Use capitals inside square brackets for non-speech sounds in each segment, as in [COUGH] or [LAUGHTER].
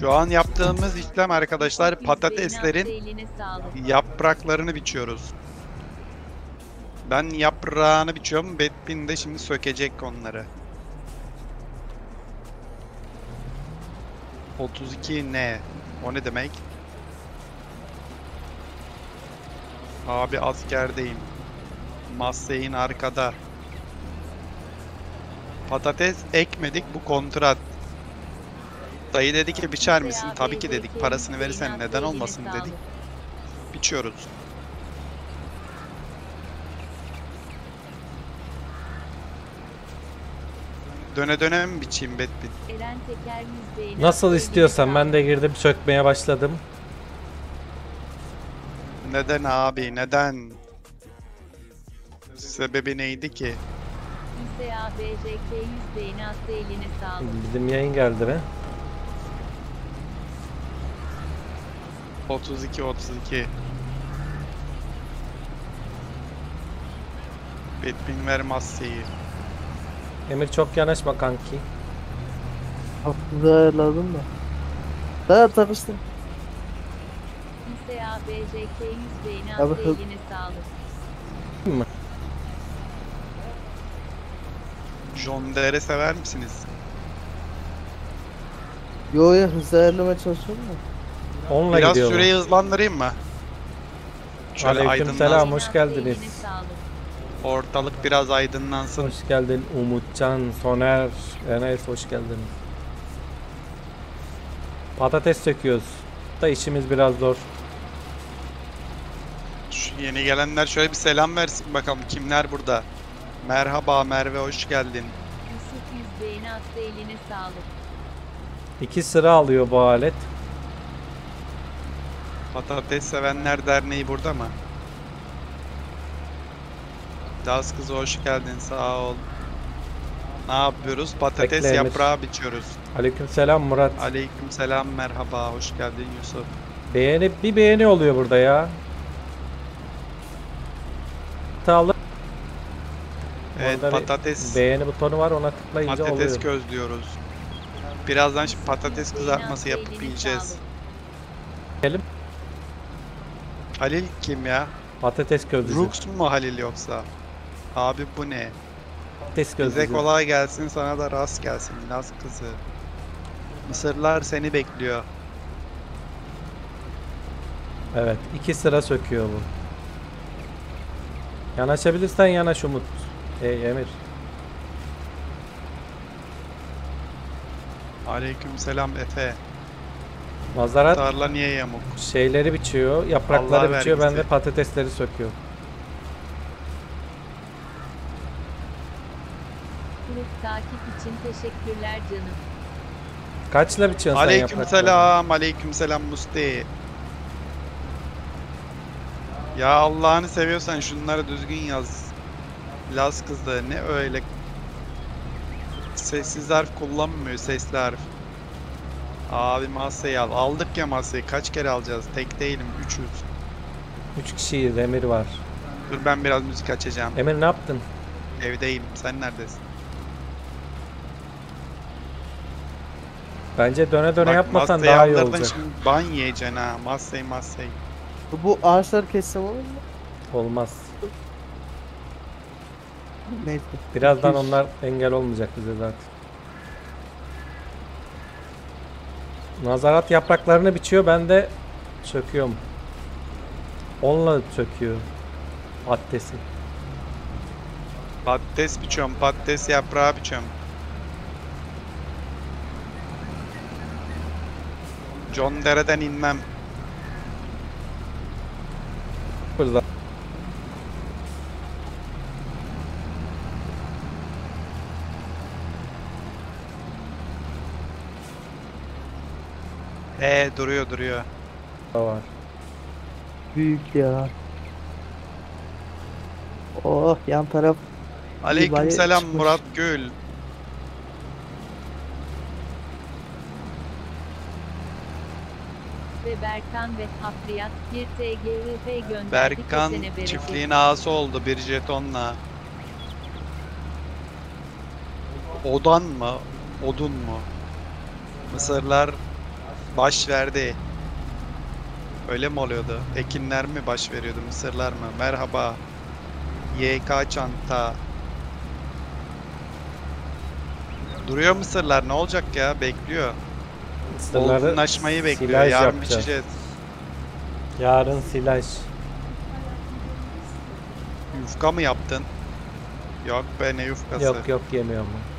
Şu an yaptığımız işlem arkadaşlar patateslerin yapraklarını biçiyoruz. Ben yaprağını biçiyorum. Betpin de şimdi sökecek onları. 32 ne? O ne demek? Abi askerdeyim. Masseyin arkada. Patates ekmedik bu kontrat. Dayı dedi ki biçer misin? Tabii ki dedik. Parasını verirsen neden olmasın dedik. Biçiyoruz. Döne döne mi biçeyim Teker yüzdeğini Nasıl istiyorsan ben de girdim sökmeye başladım. Neden abi neden? Sebebi neydi ki? Bizim yayın geldi be. 32 32. Betbin ver masseyi. Emir çok yanaşma kanki. Hakkında ayarladım da. Daha takıştım. İSABJK yüzdeğini Abi attı, hız- eline sağlık. John Deere sever misiniz? Yo ya hızlı ayarlamaya çalışıyorum da. Onunla Biraz gidiyor. bu. süreyi hızlandırayım mı? Şöyle Aleykümselam. aydınlansın. hoş geldiniz. Ortalık biraz aydınlansın. Hoş geldin Umutcan, Soner, Enes hoş geldiniz. Patates söküyoruz. Da işimiz biraz zor. Şu yeni gelenler şöyle bir selam versin bakalım kimler burada. Merhaba Merve hoş geldin. Yusuf yüzdeğini attı, eline sağlık. İki sıra alıyor bu alet. Patates Sevenler Derneği burada mı? Daz kızı hoş geldin sağ ol. Ne yapıyoruz? Patates Bekle Emir. yaprağı biçiyoruz. Aleykümselam Murat. Aleyküm selam merhaba hoş geldin Yusuf. Beğeni bir beğeni oluyor burada ya. Hatalı Evet Orada bir patates beğeni butonu var ona tıklayınca patates oluyor. közlüyoruz. Birazdan şimdi patates kızartması yapıp yiyeceğiz. sağlık. Diyelim. Halil kim ya? Patates közlüsü. Rux mu Halil yoksa? Abi bu ne? Patates Bize közlüsü. kolay gelsin sana da rast gelsin Laz kızı. Mısırlar seni bekliyor. Evet iki sıra söküyor bu. Yanaşabilirsen yanaş Umut. Ey Emir. Aleyküm selam Efe. Mazarat Tarla niye yamuk? şeyleri biçiyor, yaprakları Allah biçiyor, ben de patatesleri söküyorum. Grup takip için teşekkürler canım. Kaçla biçiyorsun sen Aleyküm yaprakları? selam, aleyküm selam Musti. Ya Allah'ını seviyorsan şunları düzgün yaz. Laz kızı ne öyle sessiz harf kullanmıyor sesli harf. Abi masayı al. Aldık ya masayı. Kaç kere alacağız? Tek değilim. 300. Üç kişiyiz, Emir var. Dur ben biraz müzik açacağım. Emir ne yaptın? Evdeyim. Sen neredesin? Bence döne döne Bak, yapmasan daha iyi olacak. Şimdi ban yiyeceksin ha. Masayı masayı. Bu ağaçları kessem olur mu? Olmaz. Neyse. Birazdan onlar engel olmayacak bize zaten. Nazarat yapraklarını biçiyor, ben de söküyorum. Onunla söküyor. Patatesi. Patates biçiyorum. Patates yaprağı biçiyorum. John Dere'den inmem. Burada. Ee duruyor duruyor. da var. Büyük ya. Oh yan taraf Aleykümselam çıkmış. Murat Gül. Ve Berkan ve Hafriyat bir TGRF gönderdi. Berkan çiftliğin ağası oldu bir jetonla. Odan mı? Odun mu? Mısırlar Baş verdi. Öyle mi oluyordu? Ekinler mi baş veriyordu? Mısırlar mı? Merhaba. YK çanta. Duruyor mısırlar ne olacak ya? Bekliyor. Mısırları Olgunlaşmayı bekliyor. silaj Yarın yapacağız. biçeceğiz. Yarın silaj. Yufka mı yaptın? Yok be ne yufkası? Yok yok yemiyorum. ben.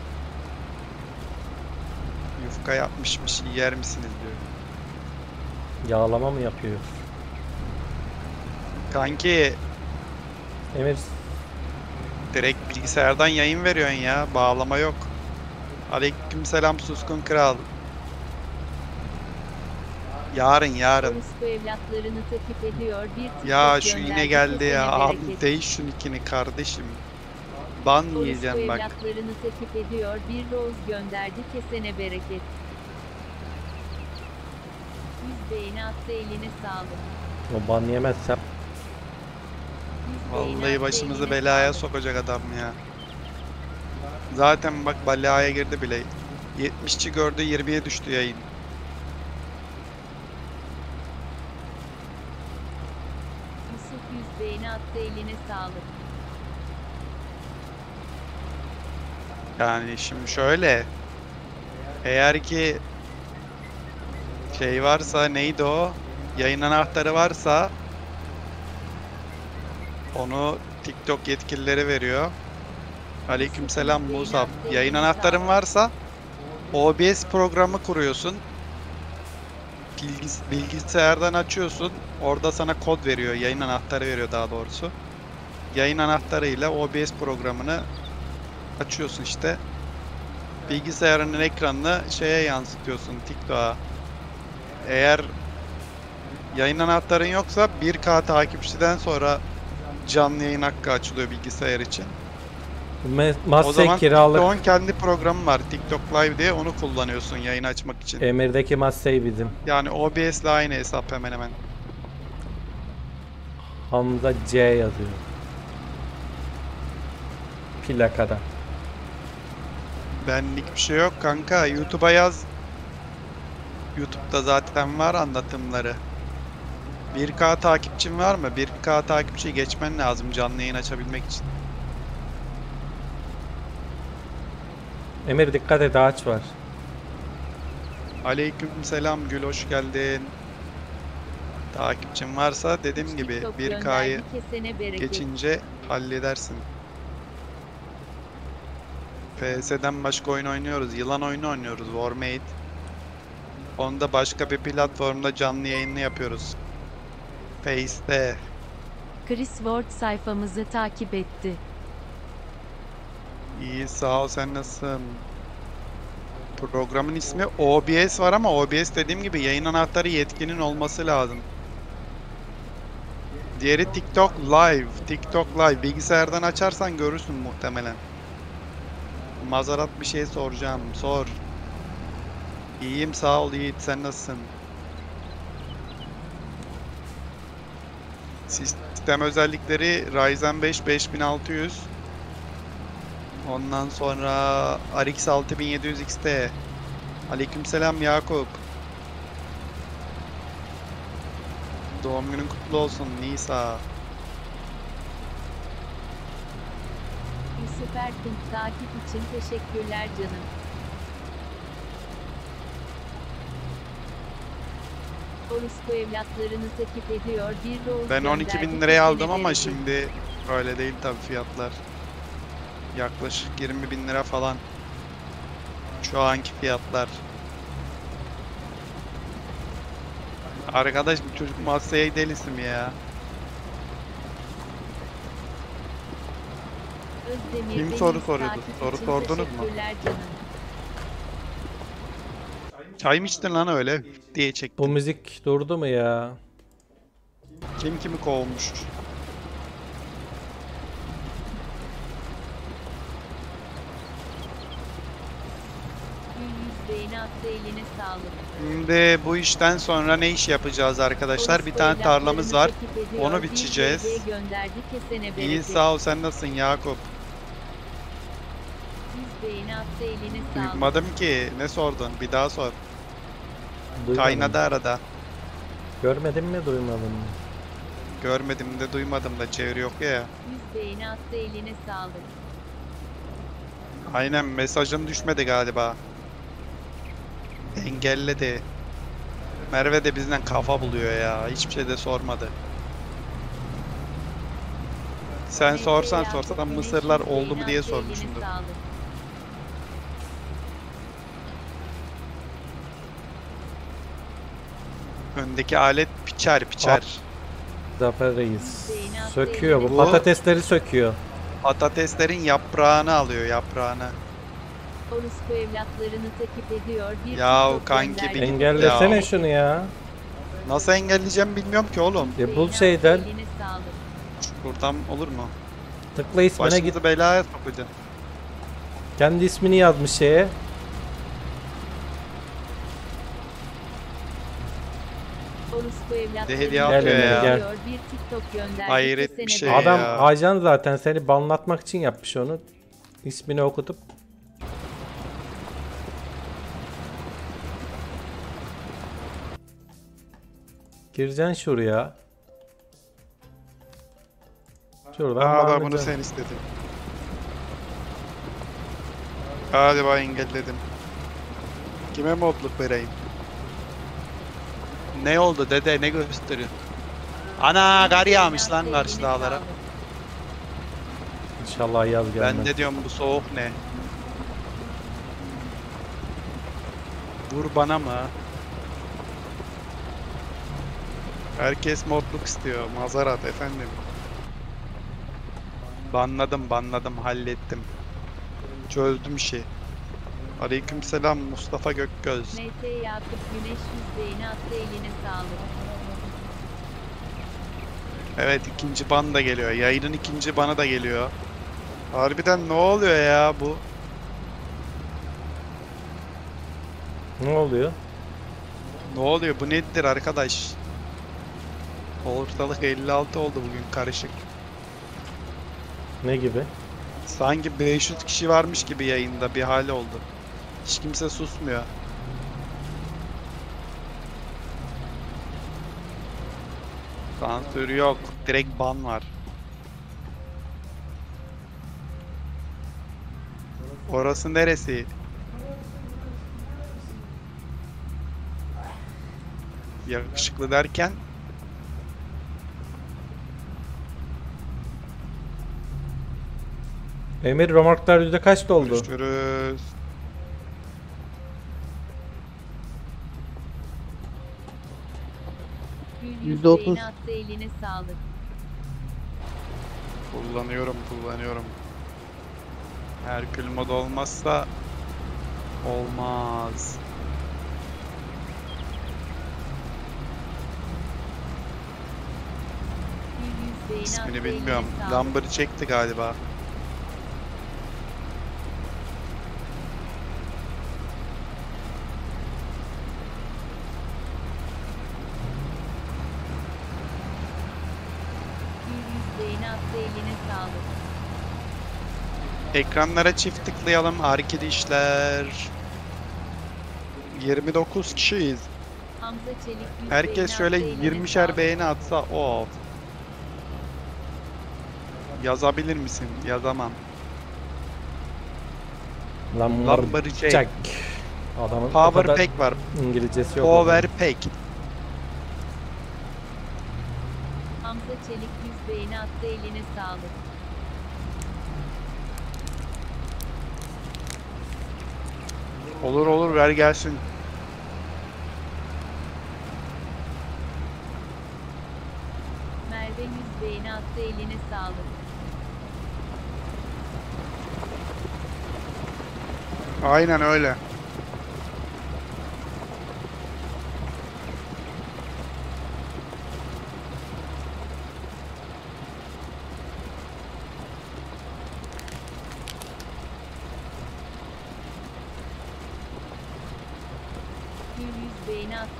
Yufka yapmışmış. Yer misiniz diyor. Yağlama mı yapıyor? Kanki Emir direkt bilgisayardan yayın veriyorsun ya. Bağlama yok. Aleykümselam Suskun Kral. Yarın yarın. Orospu evlatlarını takip ediyor. Bir Ya şu yine geldi ya. Abi değiş şu nickini kardeşim. Ban yiyeceğim bak. evlatlarını takip ediyor. Bir rose gönderdi kesene bereket. Yüz beğeni attı eline sağlık. o ban yemezsem Yüz beğeni Vallahi attı başımızı eline belaya sağlık. sokacak adam ya. Zaten bak belaya girdi bile. 70'ci gördü 20'ye düştü yayın. Yusuf yüz beğeni attı eline sağlık. Yani şimdi şöyle. Eğer ki şey varsa neydi o? Yayın anahtarı varsa onu TikTok yetkilileri veriyor. Aleykümselam Musab. Yayın anahtarın varsa OBS programı kuruyorsun. Bilgis bilgisayardan açıyorsun. Orada sana kod veriyor. Yayın anahtarı veriyor daha doğrusu. Yayın anahtarıyla OBS programını açıyorsun işte. Bilgisayarının ekranını şeye yansıtıyorsun TikTok'a. Eğer yayın anahtarın yoksa 1K takipçiden sonra canlı yayın hakkı açılıyor bilgisayar için. Me- O zaman kiralık. TikTok'un kendi programı var. TikTok Live diye onu kullanıyorsun yayın açmak için. Emir'deki Massey bizim. Yani OBS ile aynı hesap hemen hemen. Hamza C yazıyor. Plakada. Benlik bir şey yok kanka. YouTube'a yaz. YouTube'da zaten var anlatımları. 1K takipçin var mı? 1K takipçiyi geçmen lazım canlı yayın açabilmek için. Emir dikkat et ağaç var. Aleyküm selam Gül hoş geldin. Takipçin varsa dediğim gibi TikTok 1K'yı gönderdi, kesene bereket. geçince halledersin. PS'den başka oyun oynuyoruz. Yılan oyunu oynuyoruz. Warmade. Onu da başka bir platformda canlı yayını yapıyoruz. Face'te. Chris Ward sayfamızı takip etti. İyi sağ ol sen nasılsın? Programın ismi OBS var ama OBS dediğim gibi yayın anahtarı yetkinin olması lazım. Diğeri TikTok Live. TikTok Live. Bilgisayardan açarsan görürsün muhtemelen. Mazarat bir şey soracağım. Sor. İyiyim sağ ol Yiğit. Sen nasılsın? Sistem özellikleri Ryzen 5 5600. Ondan sonra RX 6700 XT. Aleykümselam Yakup. Doğum günün kutlu olsun Nisa. Erkin takip için teşekkürler canım. Orospu evlatlarını takip ediyor. Bir Ben 12 bin liraya aldım ama şimdi öyle değil tabi fiyatlar. Yaklaşık 20 bin lira falan. Şu anki fiyatlar. Arkadaş bu çocuk masaya delisi mi ya? Özdemir Kim soru soruyordu? Soru sordunuz mu? Çay mı içtin lan öyle diye Bu çektim. müzik durdu mu ya? Kim kimi kovmuş? Şimdi bu işten sonra ne iş yapacağız arkadaşlar? Bir tane tarlamız var. Onu biçeceğiz. İyi sağ ol sen nasılsın Yakup? Yüz attı eline sağlık. Duymadım ki. Ne sordun? Bir daha sor. Duymadın Kaynadı arada. Görmedin mi duymadın mı? Görmedim de duymadım da çeviri yok ya. 100 beğeni attı eline sağlık. Aynen mesajın düşmedi galiba. Engelledi. Merve de bizden kafa buluyor ya. Hiçbir şey de sormadı. Sen sorsan sorsan mısırlar 100 oldu mu diye sormuşumdur. sağlık. Öndeki alet piçer piçer. Zafer Reis. Söküyor bu. Patatesleri söküyor. Patateslerin yaprağını alıyor yaprağını. Orospu evlatlarını takip ediyor. Bir Yahu kanki bir- Engellesene Ya. şunu ya. Nasıl engelleyeceğim bilmiyorum ki oğlum. Ya bul şeyden. Buradan olur mu? Tıkla ismine git. Başınızı belaya sokacaksın. Kendi ismini yazmış şeye. Orospu evlatlarını hediye takip atıyor ya. ediyor. Bir TikTok gönderdi. Hayret bir şey. Adam ya. ajan zaten seni banlatmak için yapmış onu. İsmini okutup Gireceksin şuraya. Şuradan Aa da bunu sen istedin. Galiba engelledim. Kime modluk vereyim? Ne oldu dede ne gösteriyorsun? Ana kar yağmış lan karşı dağlara. İnşallah yaz gelmez. Ben de diyorum bu soğuk ne? Vur bana mı? Herkes modluk istiyor. Mazarat efendim. Banladım banladım hallettim. Çözdüm işi. Aleykümselam Mustafa Gökgöz. MT Yakup Güneş 100 beğeni attı eline sağlık. Evet ikinci ban da geliyor. Yayının ikinci banı da geliyor. Harbiden ne oluyor ya bu? Ne oluyor? Ne oluyor? Bu nedir arkadaş? Ortalık 56 oldu bugün karışık. Ne gibi? Sanki 500 kişi varmış gibi yayında bir hal oldu. Hiç kimse susmuyor. Sansür yok. Direkt ban var. Orası neresi? Yakışıklı derken Emir Romarklar yüzde kaç doldu? görüşürüz. Gül 100 %30. beğeni attı eline sağlık. Kullanıyorum, kullanıyorum. Herkül mod olmazsa olmaz. Gül 100 beğeni attı İsmini bilmiyorum. Lumber'ı çekti galiba. Ekranlara çift tıklayalım arkadaşlar. 29 kişiyiz. Hamza Çelik 100 Herkes şöyle attı eline 20'şer sağlık. beğeni atsa o. Yazabilir misin? Yazamam. Lumberjack. Adamın Power Pack var. İngilizcesi yok. Power Pack. Hamza Çelik 100 beğeni attı eline sağlık. Olur olur ver gelsin. Merve 100 beğeni attı eline sağlık. Aynen öyle.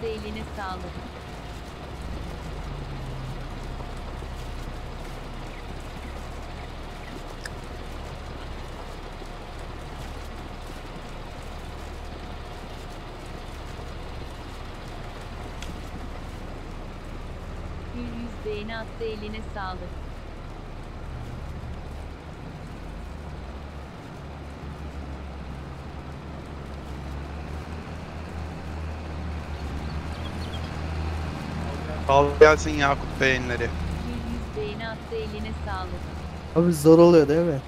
Hepinize eline sağlık. Bir yüz beğeni attı eline sağlık. Al gelsin Yakup beğenileri. Beğeni attı eline sağlık. Abi zor oluyor değil mi?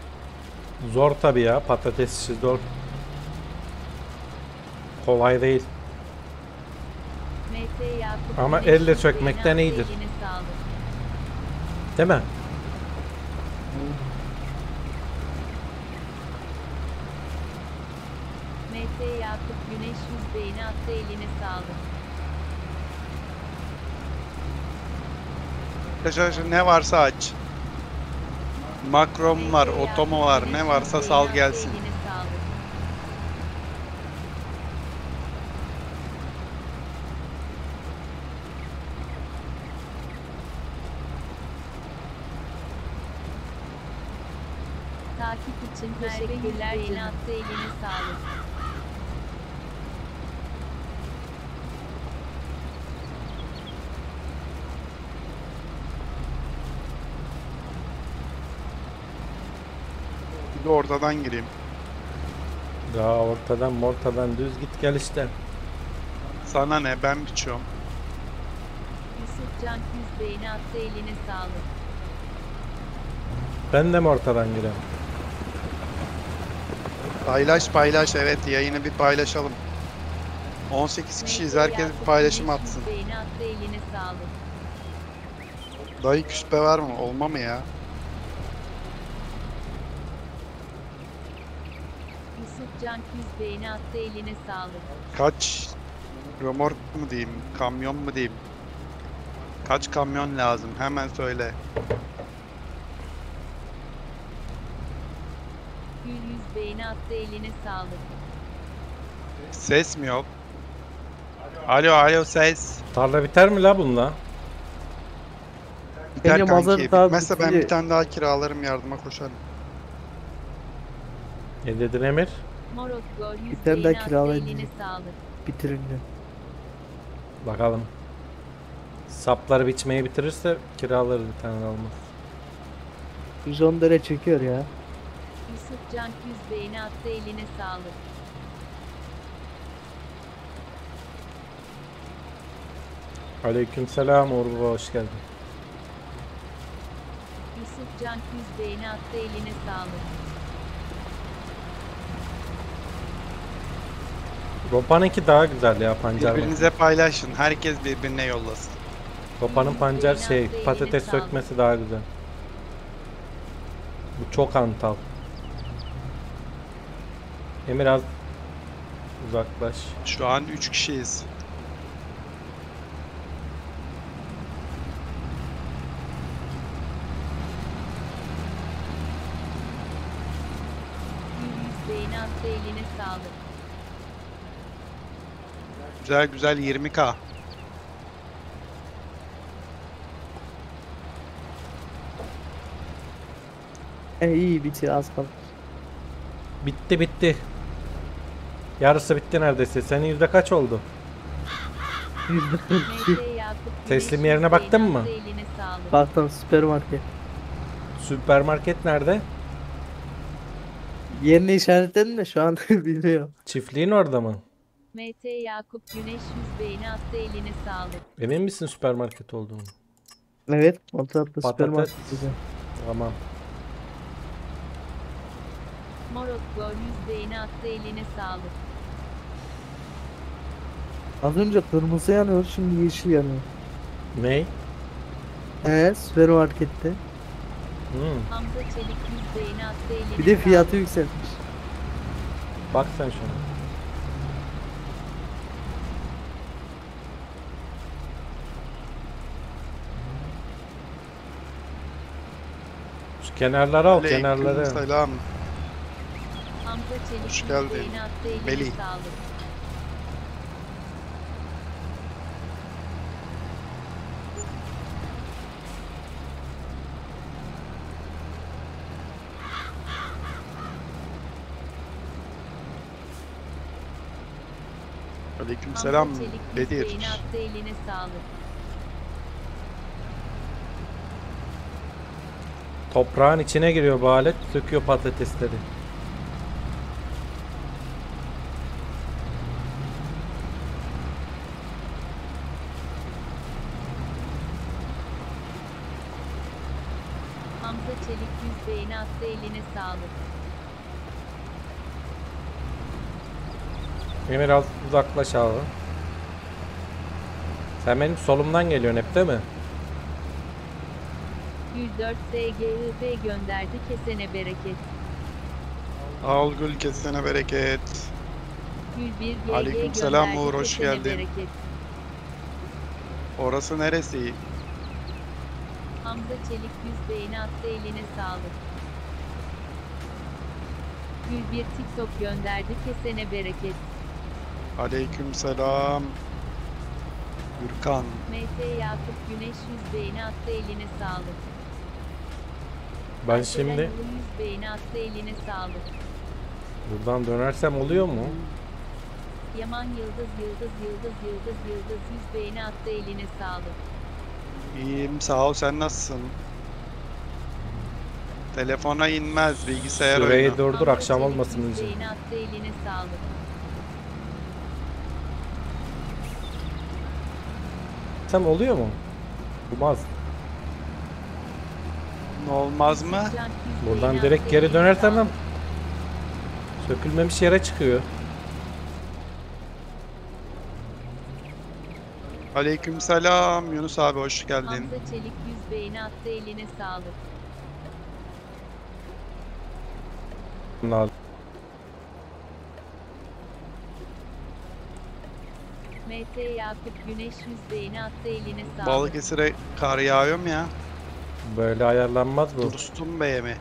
Zor tabi ya patates işi zor. Kolay değil. MT Yakup Ama Güneş elle sökmekten beğeni attı iyidir. Eline sağlık. Değil mi? MT Yakup Güneş yüz beğeni attı eline sağlık. Arkadaşlar ne varsa aç. Makrom var, otomo var, ne varsa sal gelsin. Takip için teşekkürler. Beğeni attı eline sağlık. Bir de ortadan gireyim. Daha ortadan mortadan düz git gel işte. Sana ne ben biçiyorum. Yusuf Can yüz beğeni attı eline sağlık. Ben de mi ortadan gireyim? Paylaş paylaş evet yayını bir paylaşalım. 18 kişiyiz herkes bir paylaşım atsın. Beğeni attı eline sağlık. Dayı küspe var mı? Olma mı ya? Yusuf Can yüz beğeni attı eline sağlık. Kaç römork mu diyeyim, kamyon mu diyeyim? Kaç kamyon lazım? Hemen söyle. Gül yüz beğeni attı eline sağlık. Ses mi yok? Alo alo ses. Tarla biter mi la bununla? Biter Benim kanki. hazır daha Bitmezse ben bir tane daha kiralarım yardıma koşarım. Ne dedin Emir? Morokko yüz Bir tane daha kiralayın sağlık. Bitirince. Bakalım. Sapları biçmeyi bitirirse kiraları bir tane almaz. 110 lira çekiyor ya. Yusuf Can yüz beğeni attı eline sağlık. Aleykümselam Uğur Baba hoş geldin. Yusuf Can yüz beğeni attı eline sağlık. Ropanınki daha güzel ya pancar. Birbirinize paylaşın. Herkes birbirine yollasın. Ropanın pancar şey patates sökmesi daha güzel. Bu çok antal. Emir az uzaklaş. Şu an 3 kişiyiz. Beğeni attı eline sağlık. Güzel güzel 20k. E iyi bitiyor az kaldı. Bitti bitti. Yarısı bitti neredeyse. Senin yüzde kaç oldu? [LAUGHS] Teslim yerine baktın mı? Baktım süpermarket. Süpermarket nerede? Yerini işaretledim de şu an [LAUGHS] bilmiyorum. Çiftliğin orada mı? MT Yakup Güneş yüz beğeni attı eline sağlık. Emin misin süpermarket olduğunu? Evet. Patates. süpermarket. Tamam. Morokko yüz beğeni attı eline sağlık. Az önce kırmızı yanıyor şimdi yeşil yanıyor. Ney? He süpermarkette. Hmm. Hamza Çelik yüz beğeni attı eline Bir de fiyatı yükseltmiş. Bak sen şuna. Kenarları al kenarları. Selam. Hamza Hoş geldin. beğeni attı eline Melih. sağlık. Aleykümselam Hamza Çelik Bedir. attı eline sağlık. Toprağın içine giriyor bu alet. Söküyor patatesleri. Hamza Çelik 100 beğeni attı eline sağlık. Emir az uzaklaş abi. Sen benim solumdan geliyorsun hep değil mi? 104 SGIP gönderdi kesene bereket. Al gül kesene bereket. 101 GG Aleykümselam Uğur, hoş kesene geldin. bereket. Orası neresi? Hamza Çelik 100 beğeni attı eline sağlık. 101 TikTok gönderdi kesene bereket. Aleykümselam. Gürkan. MT Yakup Güneş 100 beğeni attı eline sağlık. Ben şimdi Ulu 100 beğeni attı eline sağlık. buradan dönersem oluyor mu? Yaman Yıldız Yıldız Yıldız Yıldız Yıldız 100 beğeni attı eline sağlık. İyiyim sağ ol sen nasılsın? Telefona inmez bilgisayar Süreyi oyunu. durdur akşam olmasın 100 önce. beğeni attı eline sağlık. Sen oluyor mu? Olmaz. Olmaz mı? Can 100 Buradan direkt geri dönersem sağlık. sökülmemiş yere çıkıyor. Aleykümselam Yunus abi hoş geldin. Hamza Çelik 100 beğeni attı eline sağlık. Bunlar- MT Yakup Güneş 100 beğeni attı eline sağlık. Balıkesir'e kar yağıyor mu ya? Böyle ayarlanmaz bu. Dursun Bey'e mi?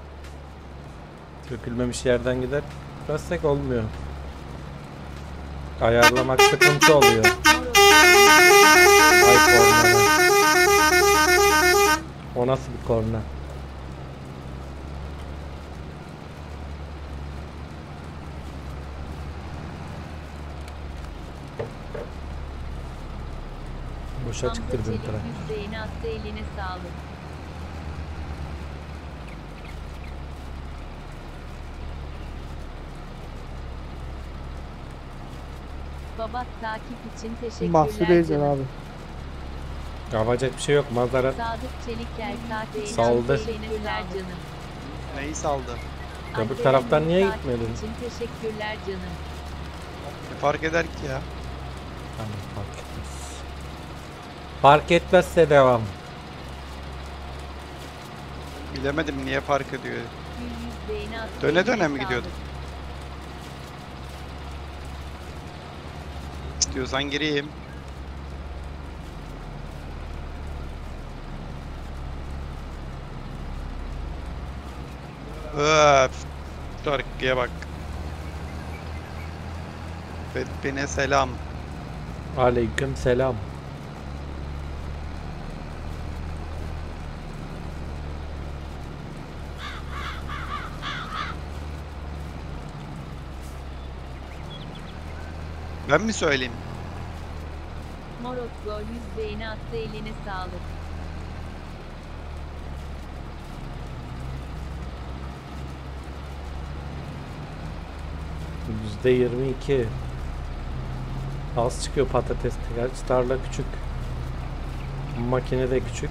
Sökülmemiş yerden gider. Gitmezsek olmuyor. Ayarlamak sıkıntı oluyor. Ay korna. O nasıl bir korna? Boşa tıra. 100 beğeni attı eline sağlık. Babat takip için teşekkürler Ezel canım. abi. Yapacak bir şey yok. Manzara Sadık Çeliker takip Saldı. teşekkürler canım. Neyi saldı? Öbür taraftan niye takip gitmedin? için teşekkürler canım. Ne fark eder ki ya? Tamam fark etmez. Fark etmezse devam. Bilemedim niye fark ediyor. 100 beğeni attı Döne döne mi sağlık. İstiyorsan gireyim. Öf. Şarkıya bak. Fethine selam. Aleyküm selam. Ben mi söyleyeyim? Morokko 100 beğeni attı eline sağlık. Yüzde 22. Az çıkıyor patates. Gerçi tarla küçük. Makine de küçük.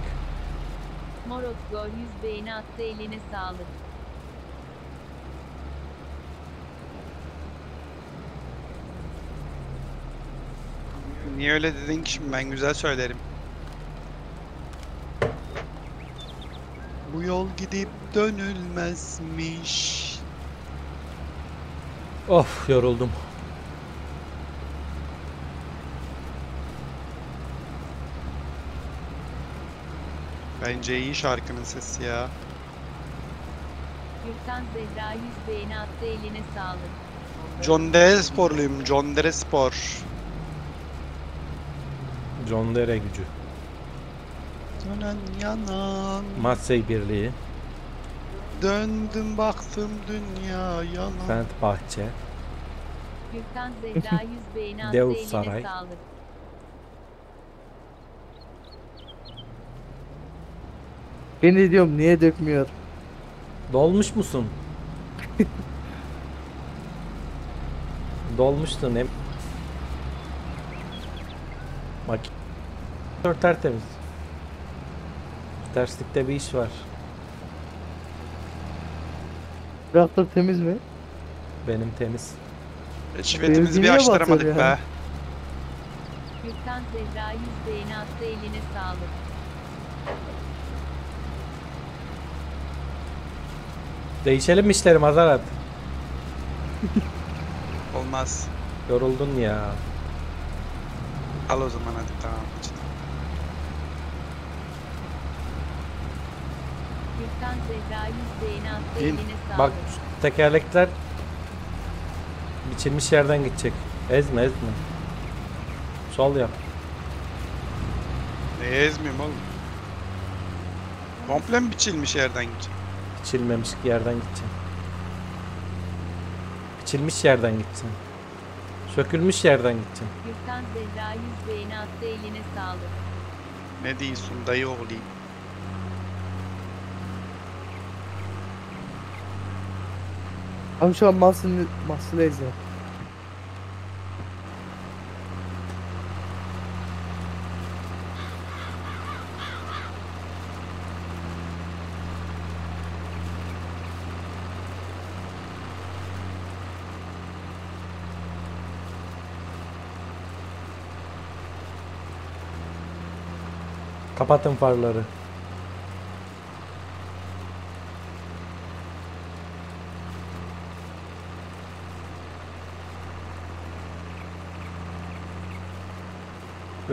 Morokko 100 beğeni attı eline sağlık. Niye öyle dedin ki şimdi ben güzel söylerim. Bu yol gidip dönülmezmiş. Of yoruldum. Bence iyi şarkının sesi ya. Gürkan Zehra 100 beğeni attı eline sağlık. John Dere sporluyum. John Dere spor. John Dere gücü. Dönen yanan. Massey Birliği. Döndüm baktım dünya yalan. Fent Bahçe. Gürkan Zehra [LAUGHS] 100 beğeni attı Deus eline Saray. sağlık. Ben de diyorum niye dökmüyor? Dolmuş musun? [LAUGHS] Dolmuştun hem. Bak. Tertemiz. Terslikte bir iş var. Traktör temiz mi? Benim temiz. Şivetimizi bir açtıramadık be. Gürkan Zehra 100 beğeni attı eline sağlık. Değişelim mi işleri Mazarat? Olmaz. Yoruldun ya. Al o zaman hadi tamam. Gürkan Zehra 100 beğeni attı Bin. eline sağlık. Bak şu tekerlekler biçilmiş yerden gidecek. Ezme ezme. Sol yap. Ne ezmeyeyim oğlum. Komple mi biçilmiş yerden gidecek? Biçilmemiş yerden gideceksin. Biçilmiş yerden gideceksin. Sökülmüş yerden gideceksin. Gürkan Zehra 100 beğeni attı eline sağlık. Ne diyorsun dayı oğlu? Abi şu an Mahsun Mahsun'dayız ya. Kapatın farları.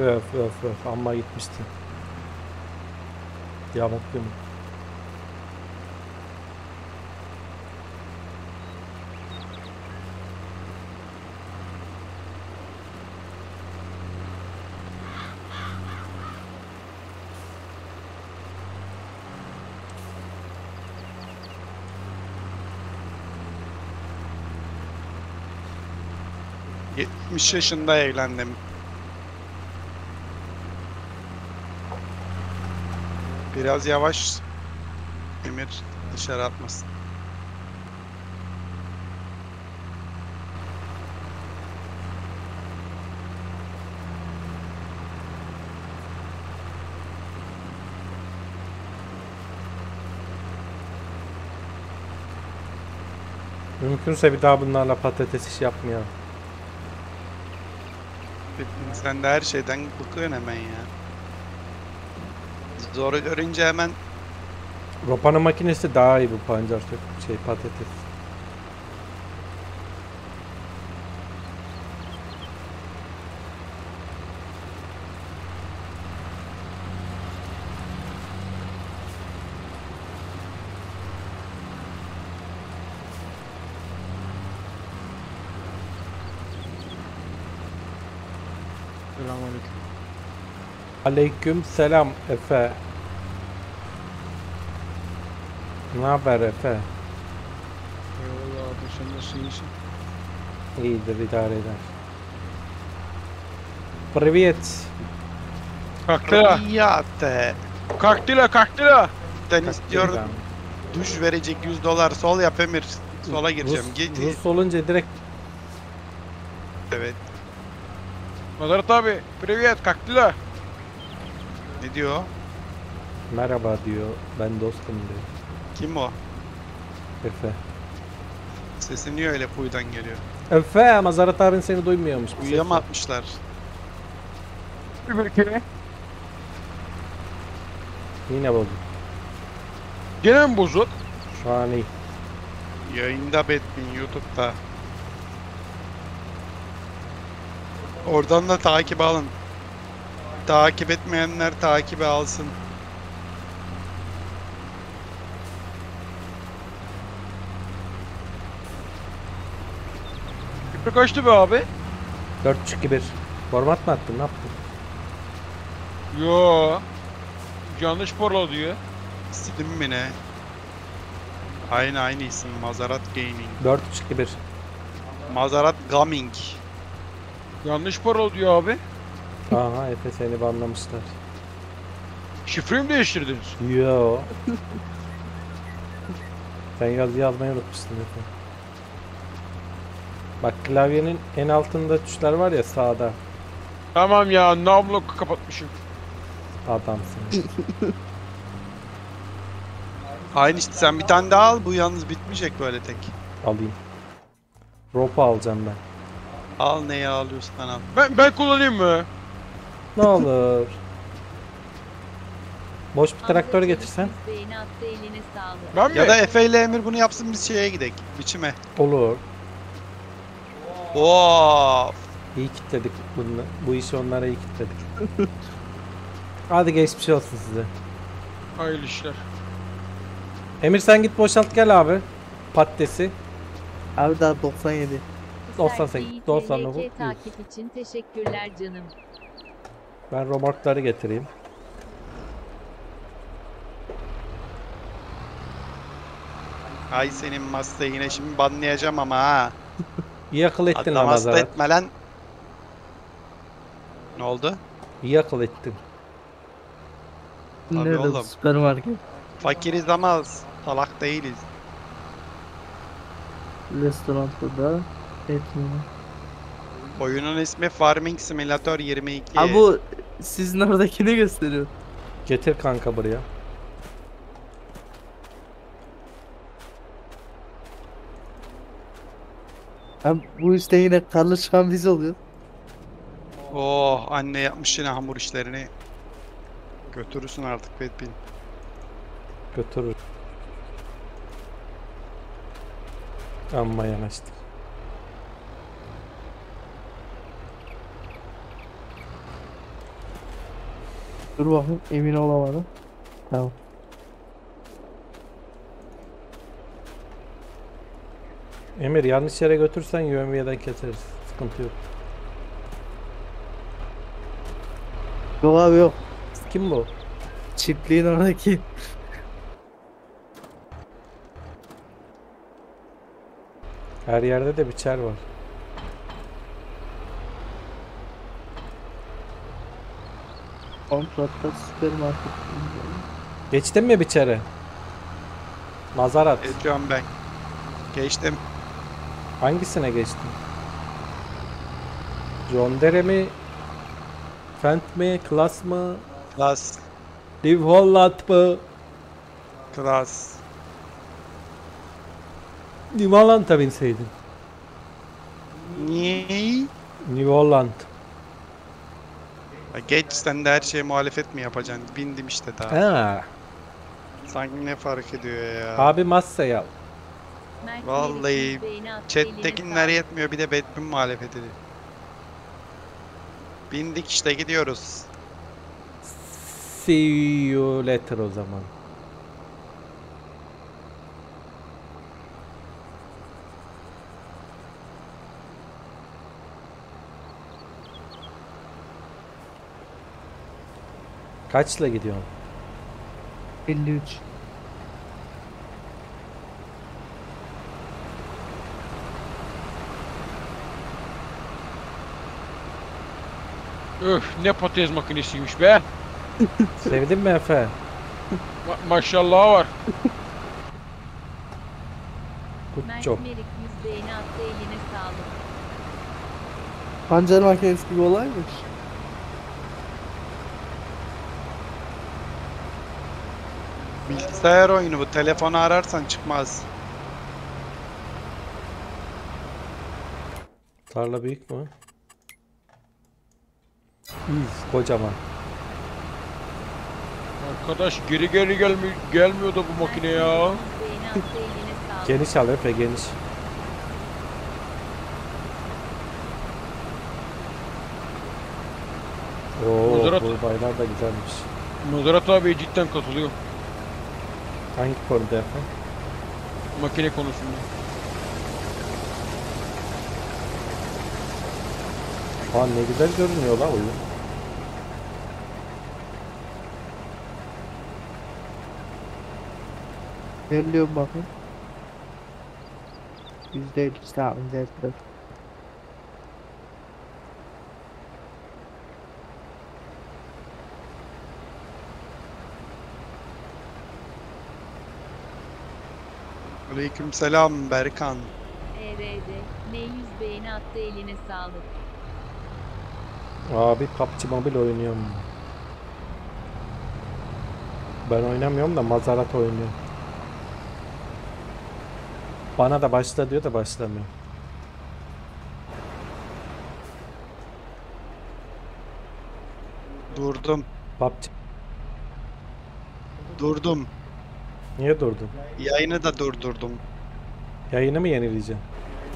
Öf öf öf amma gitmişti. Yamuk yumuk. 70 yaşında evlendim. Biraz yavaş. Emir dışarı atmasın. Mümkünse bir daha bunlarla patates iş yapmayalım. Sen de her şeyden bıkıyorsun hemen ya. Zoru görünce hemen Ropanın makinesi daha iyi bu pancar şey patates. Selamünaleyküm. Aleyküm selam Efe. Ne haber Efe? Eyvallah abi sen nasılsın iyisin? İyidir idare eder. Привет. Kalktı Riyate. Kalktı kalktı Ben istiyorum duş verecek 100 dolar sol yap Emir. Sola gireceğim. Rus, Git. Rus olunca direkt Evet. Mazarat abi привет kalktı Ne diyor? merhaba diyor. Ben dostum diyor. Kim o? Efe. Sesi niye öyle kuyudan geliyor? Efe Mazarat abin seni duymuyormuş. bir Kuyuya mı var. atmışlar? Kere. Yine bozuk. Gene mi bozuk? Şu an iyi. Yayında Batman YouTube'da. Oradan da takip alın. Takip etmeyenler takibi alsın. Küpü kaçtı be abi? 4-2-1. Format mı attın? Ne yaptın? Yo. Yanlış porla diyor. İsim mi ne? Aynı aynı isim. Mazarat Gaming. 4-3-2-1. Mazarat Gaming. Yanlış porla diyor abi. Aha Efe seni banlamışlar. Şifreyi mi değiştirdiniz? Yo. [LAUGHS] Sen yazı yazmayı unutmuşsun Efe. Bak klavyenin en altında tuşlar var ya sağda. Tamam ya namlu kapatmışım. Adamsın. [LAUGHS] Aynı işte sen bir tane daha al. Bu yalnız bitmeyecek böyle tek. Alayım. Ropa alacağım ben. Al neyi alıyorsan al. Ben ben kullanayım mı? Ne olur. Boş bir traktör getirsen. Ben mi? Ya da Efe ile Emir bunu yapsın biz şeye gidelim. Biçime. Olur. Oo. İyi kitledik bunu. Bu işi onlara iyi kitledik. [LAUGHS] Hadi geçmiş olsun size. Hayırlı işler. Emir sen git boşalt gel abi. Patatesi. Abi daha 97. 98, Sertliği 99, TLK 100. takip için teşekkürler canım. Ben romorkları getireyim. Ay senin Mazda yine şimdi banlayacağım ama ha. [LAUGHS] İyi akıl ettin Mazda Azarat. etme lan. Ne oldu? İyi akıl ettin. Tabii Nerede oğlum. süpermarket? Fakiriz ama salak değiliz. Restoranda da et mi? Oyunun ismi Farming Simulator 22. Abi bu sizin oradakini gösteriyor. Getir kanka buraya. Abi bu işte yine karlı çıkan biz oluyor. Oh anne yapmış yine hamur işlerini. Götürürsün artık Betbin. Götürür. Amma yanaştık. Dur bakayım emin olamadım. Tamam. Emir yanlış yere götürsen yövmiyeden keseriz. Sıkıntı yok. Yok abi yok. Kim bu? Çiftliğin oradaki. Her yerde de biçer var. Kontratta süpermarket. Geçtin mi biçere? Mazarat. Ediyorum ben. Geçtim. Hangisine geçtin? John Deere mi? Fent mi? Klas mı? Klas. Liv Holland mı? Klas. New Holland'a binseydin. Niye? New Holland. Geç sen de her şeye muhalefet mi yapacaksın? Bindim işte daha. Ha. Sanki ne fark ediyor ya? Abi masaya. Mert Vallahi sağlık. yetmiyor bir de Batman muhalefet ediyor. Bindik işte gidiyoruz. See you later o zaman. Kaçla gidiyorsun? 53. Öf ne patates makinesiymiş be. [LAUGHS] Sevdin mi Efe? Ma- maşallah var. Mert job. Merik yüz beğeni attı eline sağlık. Pancar makinesi gibi olaymış. Bilgisayar oyunu bu. Telefonu ararsan çıkmaz. Tarla büyük mü? Üf, kocaman. Arkadaş geri geri gelmi gelmiyor da bu makine ya. Geniş al Efe geniş. Oo, bu baylar da güzelmiş. Muzarat abi cidden katılıyor Hangi konuda yapalım? Makine konusunda. Aa ne güzel görünüyor la oyun. Görülüyor bakın. %50 sağ %54. Aleyküm selam Berkan. ERD. M100 beğeni attı eline sağlık. Abi PUBG Mobile oynuyorum. Ben oynamıyorum da Mazarat oynuyor. Bana da başla diyor da başlamıyor. Durdum. PUBG Durdum niye durdun? Yayını da durdurdum. Yayını mı yenileyeceğim?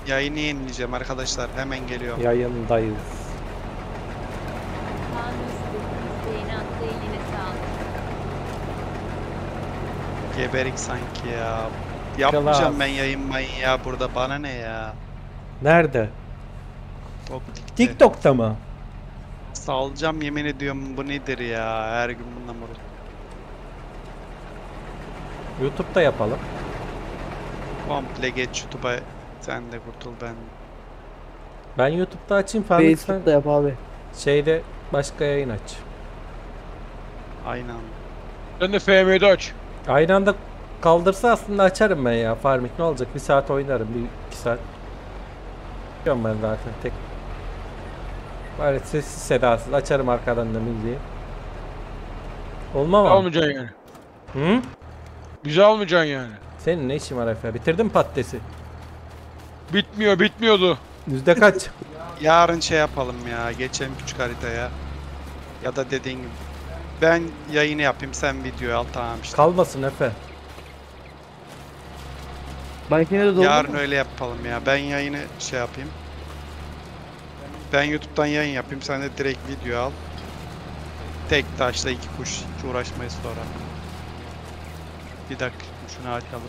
Yayını yenileyeceğim arkadaşlar. Hemen geliyor. Yayındayız. Kaan Öztürk 100 beğeni attı eline sağlık. Geberik sanki ya. Yapmayacağım ben yayın mayın ya burada. Bana ne ya? Nerede? Topikte. TikTok'ta mı? Salacağım yemin ediyorum bu nedir ya? Her gün bundan vurul. YouTube'da yapalım. Komple geç YouTube'a. Sen de kurtul ben. Ben YouTube'da açayım Faruk sen Facebook'ta yap abi. şeyde başka yayın aç. Aynen. Sen de FM'de aç. Aynı anda kaldırsa aslında açarım ben ya Farmik ne olacak bir saat oynarım bir iki saat. Biliyorum ben zaten tek. Bari sessiz sedasız açarım arkadan da müziği. Olmam ama. Almayacaksın yani. Hı? Bizi almayacaksın yani. Senin ne işin var Efe? Bitirdin mi patatesi? Bitmiyor bitmiyordu. Yüzde kaç? [LAUGHS] Yarın şey yapalım ya. Geçelim küçük haritaya. Ya da dediğin gibi. Ben yayını yapayım sen videoyu al tamam işte. Kalmasın Efe. Benimkine de doldu Yarın mu? öyle yapalım ya. Ben yayını şey yapayım. Ben YouTube'dan yayın yapayım. Sen de direkt video al. Tek taşla iki kuş. Hiç uğraşmayız sonra. Bir dakika şunu açalım.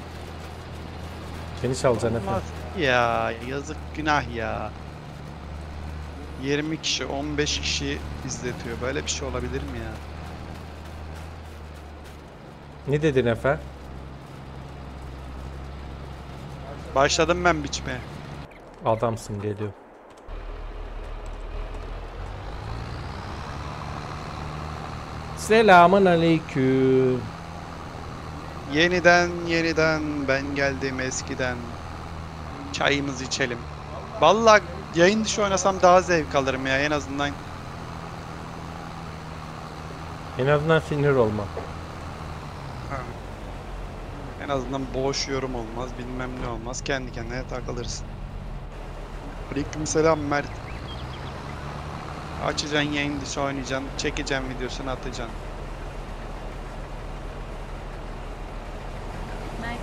Geniş alacaksın Efe. Olmaz ya yazık günah ya. 20 kişi 15 kişi izletiyor. Böyle bir şey olabilir mi ya? Ne dedin Efe? Başladım ben biçmeye. Adamsın geliyor. Selamun aleyküm. Yeniden yeniden ben geldim eskiden. Çayımızı içelim. Vallahi yayın dışı oynasam daha zevk alırım ya en azından. En azından sinir olma. En azından boş yorum olmaz, bilmem ne olmaz. Kendi kendine takılırsın. Aleykümselam Mert. Açacaksın yayın dışı oynayacaksın, çekeceksin videosunu atacaksın. Mert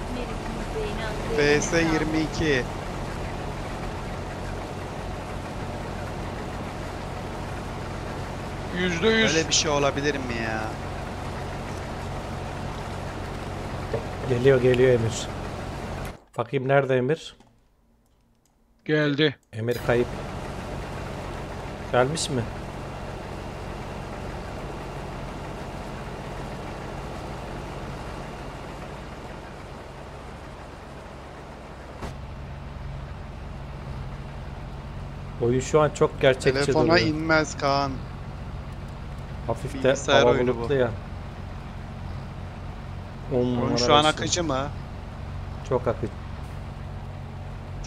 Merik 100 beğeni attı eline PS sağlık. 22. Yüzde yüz. Öyle bir şey olabilir mi ya? Geliyor geliyor Emir. Bakayım nerede Emir? Geldi. Emir kayıp. Gelmiş mi? Oyun şu an çok gerçekçi Telefona duruyor. inmez Kaan. Hafif de bilgisayar hava oyunu bu. bulutlu ya. On Oyun şu an akıcı mı? Çok akıcı.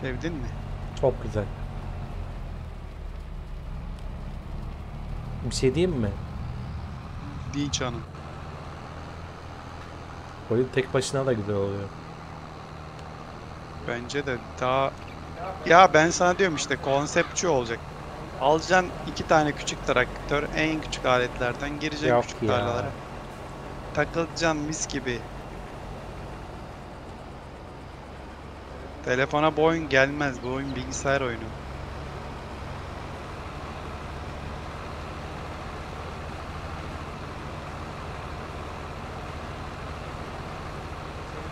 Sevdin mi? Çok güzel. Bir şey diyeyim mi? Değil canım. Oyun tek başına da güzel oluyor. Bence de daha... Ya ben sana diyorum işte konseptçi olacak. Alacaksın iki tane küçük traktör en küçük aletlerden gireceksin Yok küçük ya. tarlalara. Takılacaksın mis gibi. Telefona bu oyun gelmez. Bu oyun bilgisayar oyunu.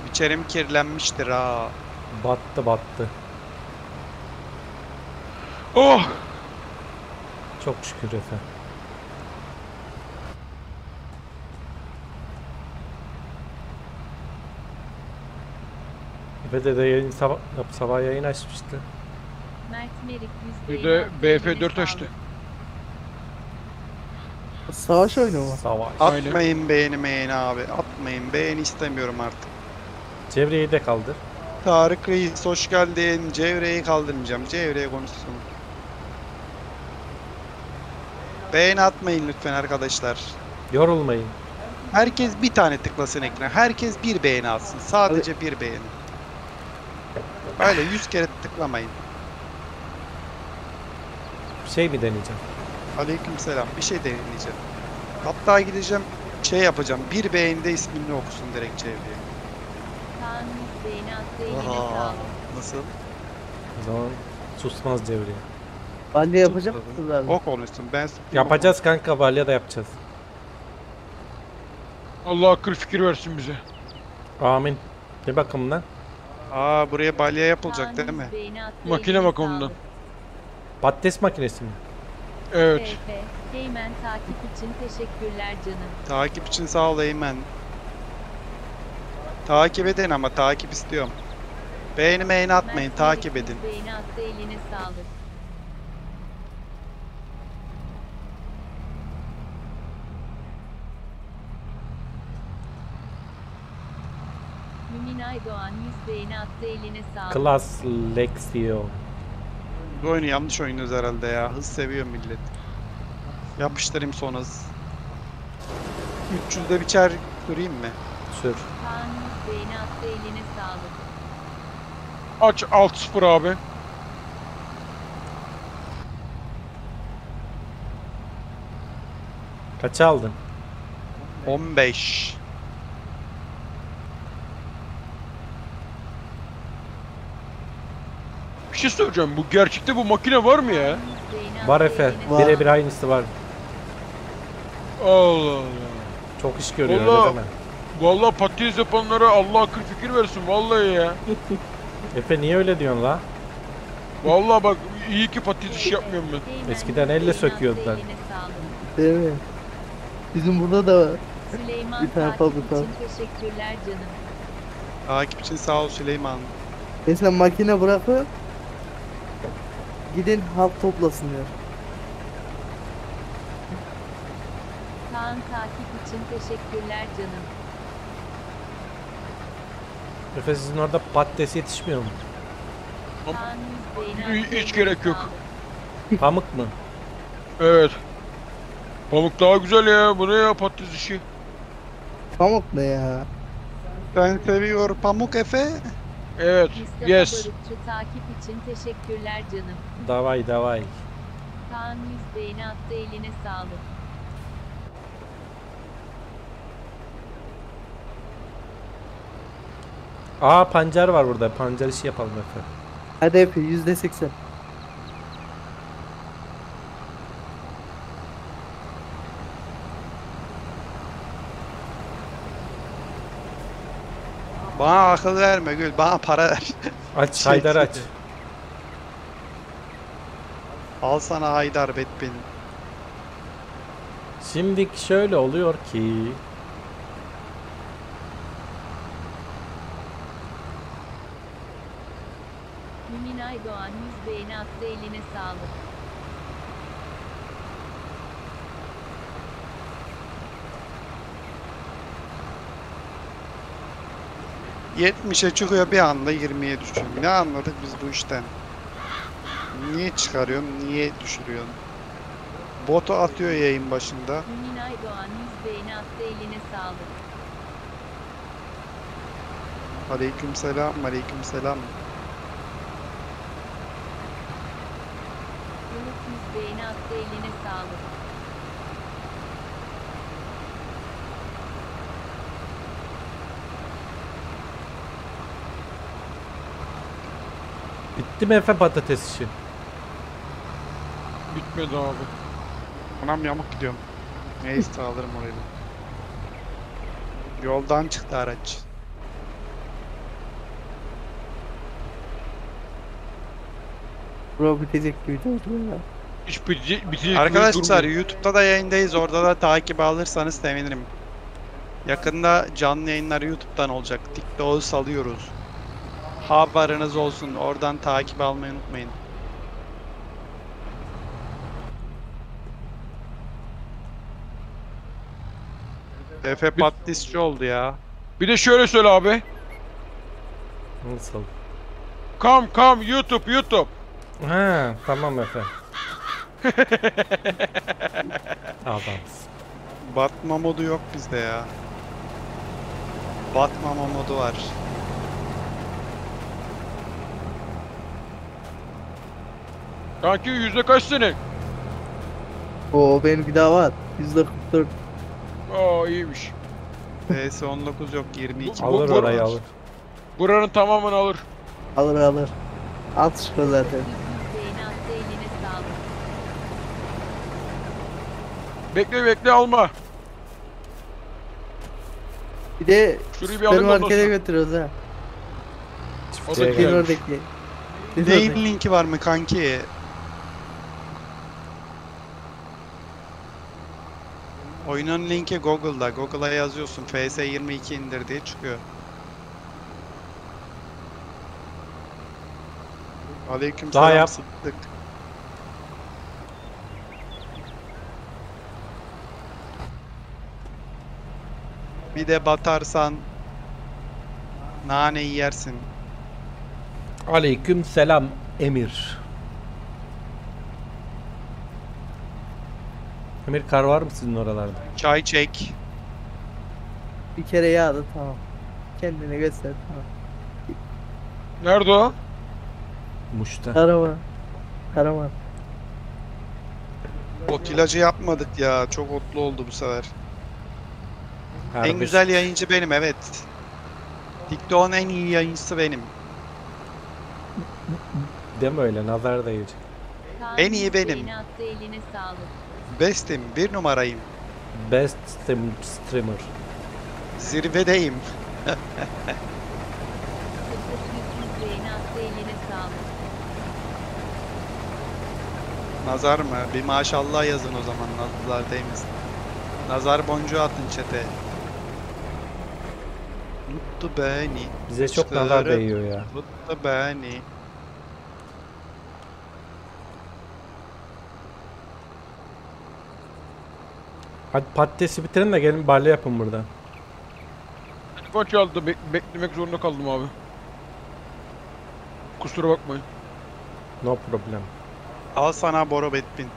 İçerim kirlenmiştir ha. Battı battı. Oh! Çok şükür Efe. Efe de, de yayın sabah, yap- sabah yayın açmıştı. Mert Merik 100 Bir de attı eline BF4 açtı. Savaş oyunu mu? Savaş. Aynen. Atmayın beğeni beğeni abi. Atmayın. Beğeni istemiyorum artık. Cevriye'yi de kaldır. Tarık Reis hoş geldin. Cevreyi kaldırmayacağım. Cevreye konuşsun. Beğeni atmayın lütfen arkadaşlar. Yorulmayın. Herkes bir tane tıklasın ekrana. Herkes bir beğeni atsın. Sadece bir beğeni. Öyle 100 kere tıklamayın. Bir şey mi deneyeceğim? Aleykümselam. Bir şey deneyeceğim. Hatta gideceğim şey yapacağım. Bir beğenide ismini okusun direkt çevreye. Kaan 100 beğeni attı. Nasıl? O zaman susmaz Cevriye. Balya yapacak mısınız abi? O konuşsun. Ben Yapacağız kanka balya da yapacağız. Allah akıl fikir versin bize. Amin. Ne bakımdan? Aa buraya balya yapılacak değil 100 mi? Makine bakımından. Patates makinesi mi? Evet. TF, Heymen takip için teşekkürler canım. Takip için sağ ol Eymen. Takip edin ama takip istiyorum. Beğeni beğeni atmayın. Takip edin. 100 Beğeni attı eline sağlık. Mümin Aydoğan 100 beğeni attı eline sağlık. Class Lexio. Bu oyunu yanlış oynuyoruz herhalde ya. Hız seviyor millet. Yapıştırayım son hız. 300'de biçer süreyim mi? Sür. Kaan 100 beğeni attı eline sağlık. Aç 6-0 abi. Kaça aldın? 15. Bir şey söyleyeceğim. Bu gerçekte bu makine var mı ya? 100 beğeni Var Efe. Var. Birebir aynısı var. Allah Allah. Çok iş görüyor Vallahi- öyle deme. Vallahi patates yapanlara Allah akıl fikir versin vallahi ya. [LAUGHS] Efe niye öyle diyorsun la? Vallahi bak iyi ki patates iş yapmıyorum ben. Eskiden 100 elle söküyordular. Değil mi? Bizim burada da var. Süleyman Bir tane takip fabrika. için teşekkürler canım. Takip için sağ ol Süleyman. Mesela makine bırakıp gidin halk toplasın diyor. Kaan takip için teşekkürler canım. Efe sizin orada patates yetişmiyor mu? Kaan 100 beğeni Hiç gerek yok. Pamuk mu? Evet. Pamuk daha güzel ya. Bu ne ya patates işi? Pamuk ne ya? Ben seviyor Pamuk Efe. Evet. Mustafa Yes. Barutçu takip için teşekkürler canım. Davay davay. Kaan 100 beğeni attı eline sağlık. Aa pancar var burada. Pancar işi yapalım Efe. Hadi hep yüzde seksen. Bana akıl verme Gül. Bana para ver. [LAUGHS] Aç Haydar aç. Al sana Haydar bet beni. Şimdi şöyle oluyor ki Mümin Aydoğan 100 beğeni attı eline sağlık. ...70'e çıkıyor bir anda 20'ye düşüyor. Ne anladık biz bu işten? Niye çıkarıyorsun? Niye düşürüyorsun? Botu atıyor yayın başında. Mümin Aydoğan 100 beğeni attı eline sağlık. Aleykümselam, aleykümselam. Umut 100 beğeni attı eline sağlık. Bitti mi Efe patates işi? Bitmedi abi. Anam yamuk gidiyorum. Neyse alırım orayı. da. Yoldan çıktı araç. Bro bitecek gibi oldu ya. Hiç bitecek, bitecek Arkadaşlar. YouTube'da da yayındayız. Orada da takip alırsanız sevinirim. Yakında canlı yayınlar YouTube'dan olacak. TikTok'u salıyoruz. Haberiniz olsun. Oradan takip almayı unutmayın. Efe patatesçi oldu ya. Bir de şöyle söyle abi. Nasıl? Come come YouTube YouTube. Ha tamam efendim. [LAUGHS] Adamsın. Batma modu yok bizde ya. Batmama modu var. Kanki yüzde kaç senin? Oo benim bir daha var. %44. Aa iyiymiş. PS19 yok 22. Bu- Alır bu- orayı alır. Buranın tamamını alır. Alır alır. At şunu zaten. 100 beğeni attı eline sağlık. Bekle bekle alma. Bir de Şurayı bir alayım ondan süpermarkete sonra. götürüyoruz ha. O da Çiftliğe güzel. gel. oradaki. Biz Neyin oradaki. linki var mı kanki? Oyunun linki Google'da. Google'a yazıyorsun FS22 indir diye çıkıyor. Aleyküm Daha selam yap. sıktık. Bir de batarsan nane yersin. Aleyküm selam Emir. Emir kar var mı sizin oralarda? Çay çek. Bir kere yağdı tamam. Kendine göster tamam. Nerede o? Muş'ta. Karaman. Karaman. Ot ilacı yapmadık ya. Çok otlu oldu bu sefer. Harbi. En güzel yayıncı benim evet. TikTok'un en iyi yayıncısı benim. Deme öyle nazar değecek. En iyi 100 benim. eline sağlık. Bestim, bir numarayım. Best stream- streamer. Zirvedeyim. 0 100 beğeni attı eline sağlık. Nazar mı? Bir maşallah yazın o zaman nazar değmesin. Nazar boncuğu atın çete. Mutlu beni. Bize çok nazar değiyor ya. Mutlu beni. Hadi patatesi bitirin de gelin balya yapın burada. Telefon çaldı. Bek- beklemek zorunda kaldım abi. Kusura bakmayın. No problem. Al sana Boro Betpin.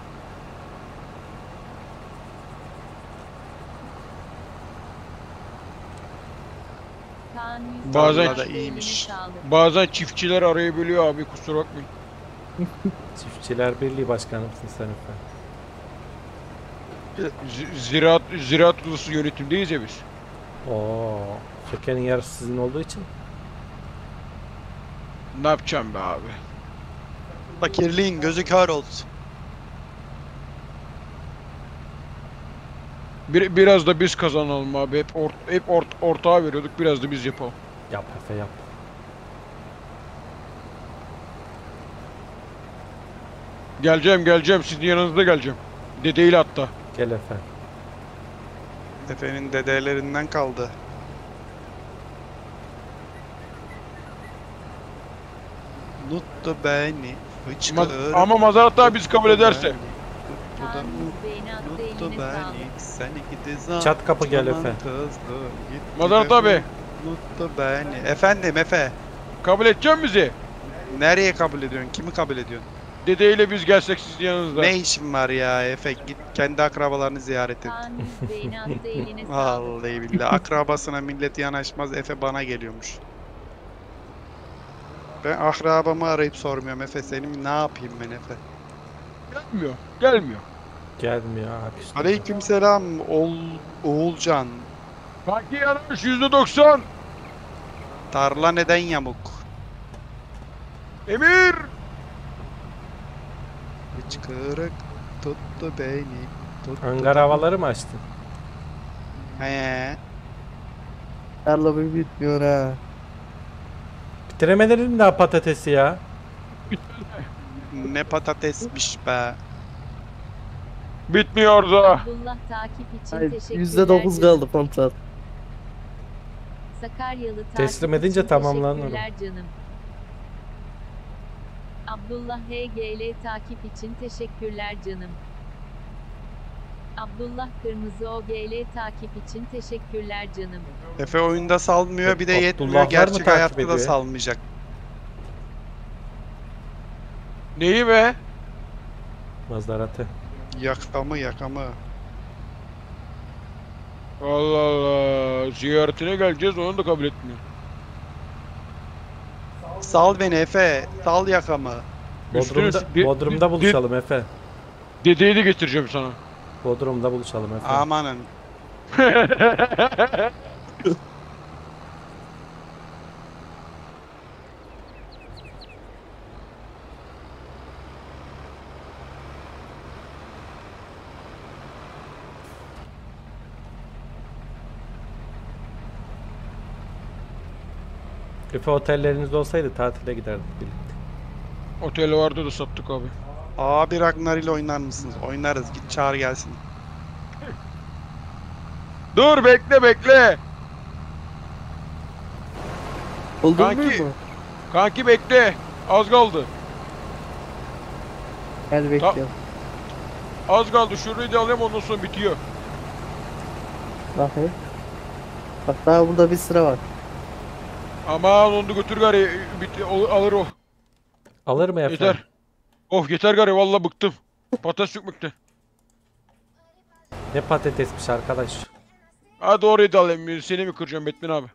Kaan 100 Bazen- da iyiymiş. Bazen çiftçiler arayı bölüyor abi kusura bakmayın. [LAUGHS] Çiftçiler Birliği Başkanımsın sen efendim. Z- ziraat ziraat odası yönetimdeyiz ya biz. Oo, Söke'nin yarısı sizin olduğu için. Ne yapacağım be abi? Fakirliğin gözü kör olsun. Bir, biraz da biz kazanalım abi. Hep ort, hep ort, ortağa veriyorduk. Biraz da biz yapalım. Yap Efe yap. Geleceğim geleceğim. Sizin yanınızda geleceğim. Dedeyle hatta. Gel Efe. Efe'nin dedelerinden kaldı. Mutlu beni. Ma- ama Mazarat abi bizi kabul ederse. Bu da Kaan 100 beğeni attı Mutlu eline sağlık. beni. Seni gidi zaman. Çat kapı gel Efe. be abi. Mutlu beni. Efendim Efe. Kabul edecek bizi? Nereye kabul ediyorsun? Kimi kabul ediyorsun? Dedeyle biz gelsek sizin yanınızda. Ne işin var ya Efe? Git kendi akrabalarını ziyaret et. Kaan 100 beğeni attı eline [LAUGHS] sağlık. Vallahi billahi akrabasına millet yanaşmaz Efe bana geliyormuş. Ben akrabamı arayıp sormuyorum Efe senin ne yapayım ben Efe? Gelmiyor. Gelmiyor. Gelmiyor abi işte. Aleykümselam Oğul, Oğulcan. Kanki yanlış %90. Tarla neden yamuk? Emir. Hıçkırık tuttu beni. Tuttu Ankara havaları mı açtın? He. Tarla bir bitmiyor ha. Bitiremedin mi daha patatesi ya? Ne patatesmiş be. Bitmiyor da. Abdullah takip için Hayır, teşekkürler. %9 canım. kaldı kontrat. Sakaryalı takip Teslim edince için tamamlanır. Teşekkürler canım. Abdullah HGL takip için teşekkürler canım. Abdullah Kırmızı OGL takip için teşekkürler canım. Efe oyunda salmıyor bir de yetmiyor. Abdullahlar mı Gerçek takip hayatta da ediyor? salmayacak. Neyi be? Mazaratı. Yakamı yakamı. Allah Allah. Ziyaretine geleceğiz onu da kabul etmiyor. Sal beni Efe. Sal yakamı. Üstüne Bodrum'da, di- Bodrum'da buluşalım Efe. Dedeyi de getireceğim sana. Bodrum'da buluşalım Efe. Amanın. [LAUGHS] Efe otellerinizde olsaydı tatile giderdik birlikte. Otel vardı da sattık abi. Abi Ragnar ile oynar mısınız? Oynarız. Git çağır gelsin. Dur bekle bekle. Buldun Kanki. mu? Kanki bekle. Az kaldı. Gel bekliyorum. Az kaldı. Şurayı da alayım ondan sonra bitiyor. Bakayım. Bak daha burada bir sıra var. Aman onu da götür gari. Bitti, o- alır o. Alır mı Efe? Yeter. Of yeter gari valla bıktım. Patates çökmekte. Ne patatesmiş arkadaş. Hadi orayı da alayım. Seni mi kıracağım Batman abi?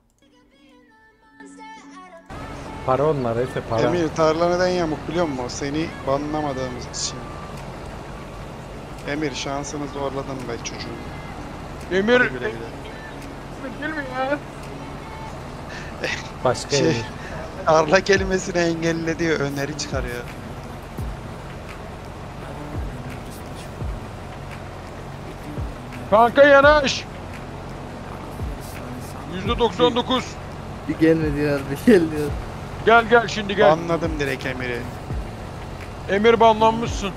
Para onlar Efe para. Emir tarla neden yamuk biliyor musun? Seni banlamadığımız için. Emir şansını zorladın be çocuğum. Emir. Güle güle. Değil mi ya? [LAUGHS] Başka Şey-. Tarla kelimesini engelle diyor. Öneri çıkarıyor. Kanka yanaş. %99. Bir gelme diyor bir gel diyor. Gel gel şimdi gel. Anladım direkt Emir'i. Emir banlanmışsın.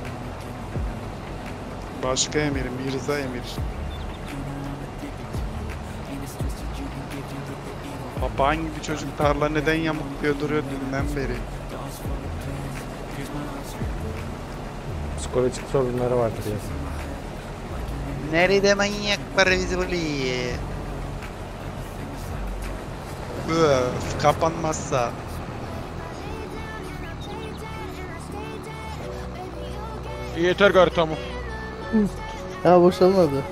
Başka Emir, Mirza Emir. Papağan gibi çocuk tarla neden yamuk diyor duruyor dünden beri. Psikolojik sorunları vardır ya. Nerede manyak var bizi buraya? Öf, kapanmazsa. Yeter gari tamam. Ya boşalmadı.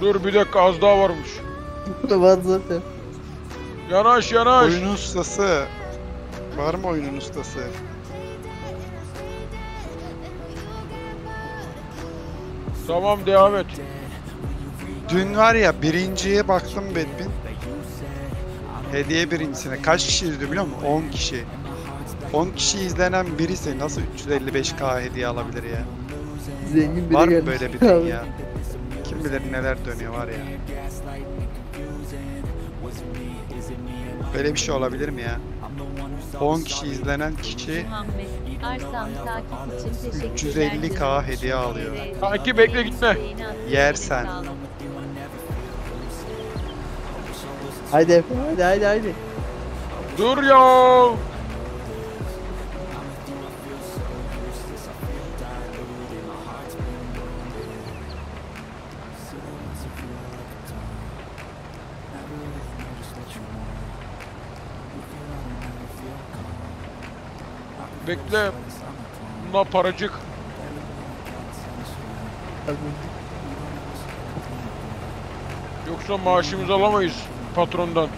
Dur bir dakika az daha varmış. Var zaten. Yanaş yanaş. Oyunun ustası. Var mı oyunun ustası? Tamam devam et. Dün var ya birinciye baktım Bedbin. Hediye birincisine. Kaç kişi izliyor biliyor musun? 10 kişi. 10 kişi izlenen birisi nasıl 355k hediye alabilir ya? Zengin biri Var mı böyle bir dünya? [LAUGHS] Kim bilir neler dönüyor var ya. Böyle bir şey olabilir mi ya? 10 kişi izlenen kişi Muhammed Arsam takip için teşekkürler 350K canım. hediye alıyor. Kanki bekle gitme. Yersen. Haydi haydi haydi haydi. Dur ya. Bekle. Bunlar paracık. Yoksa maaşımızı alamayız patrondan.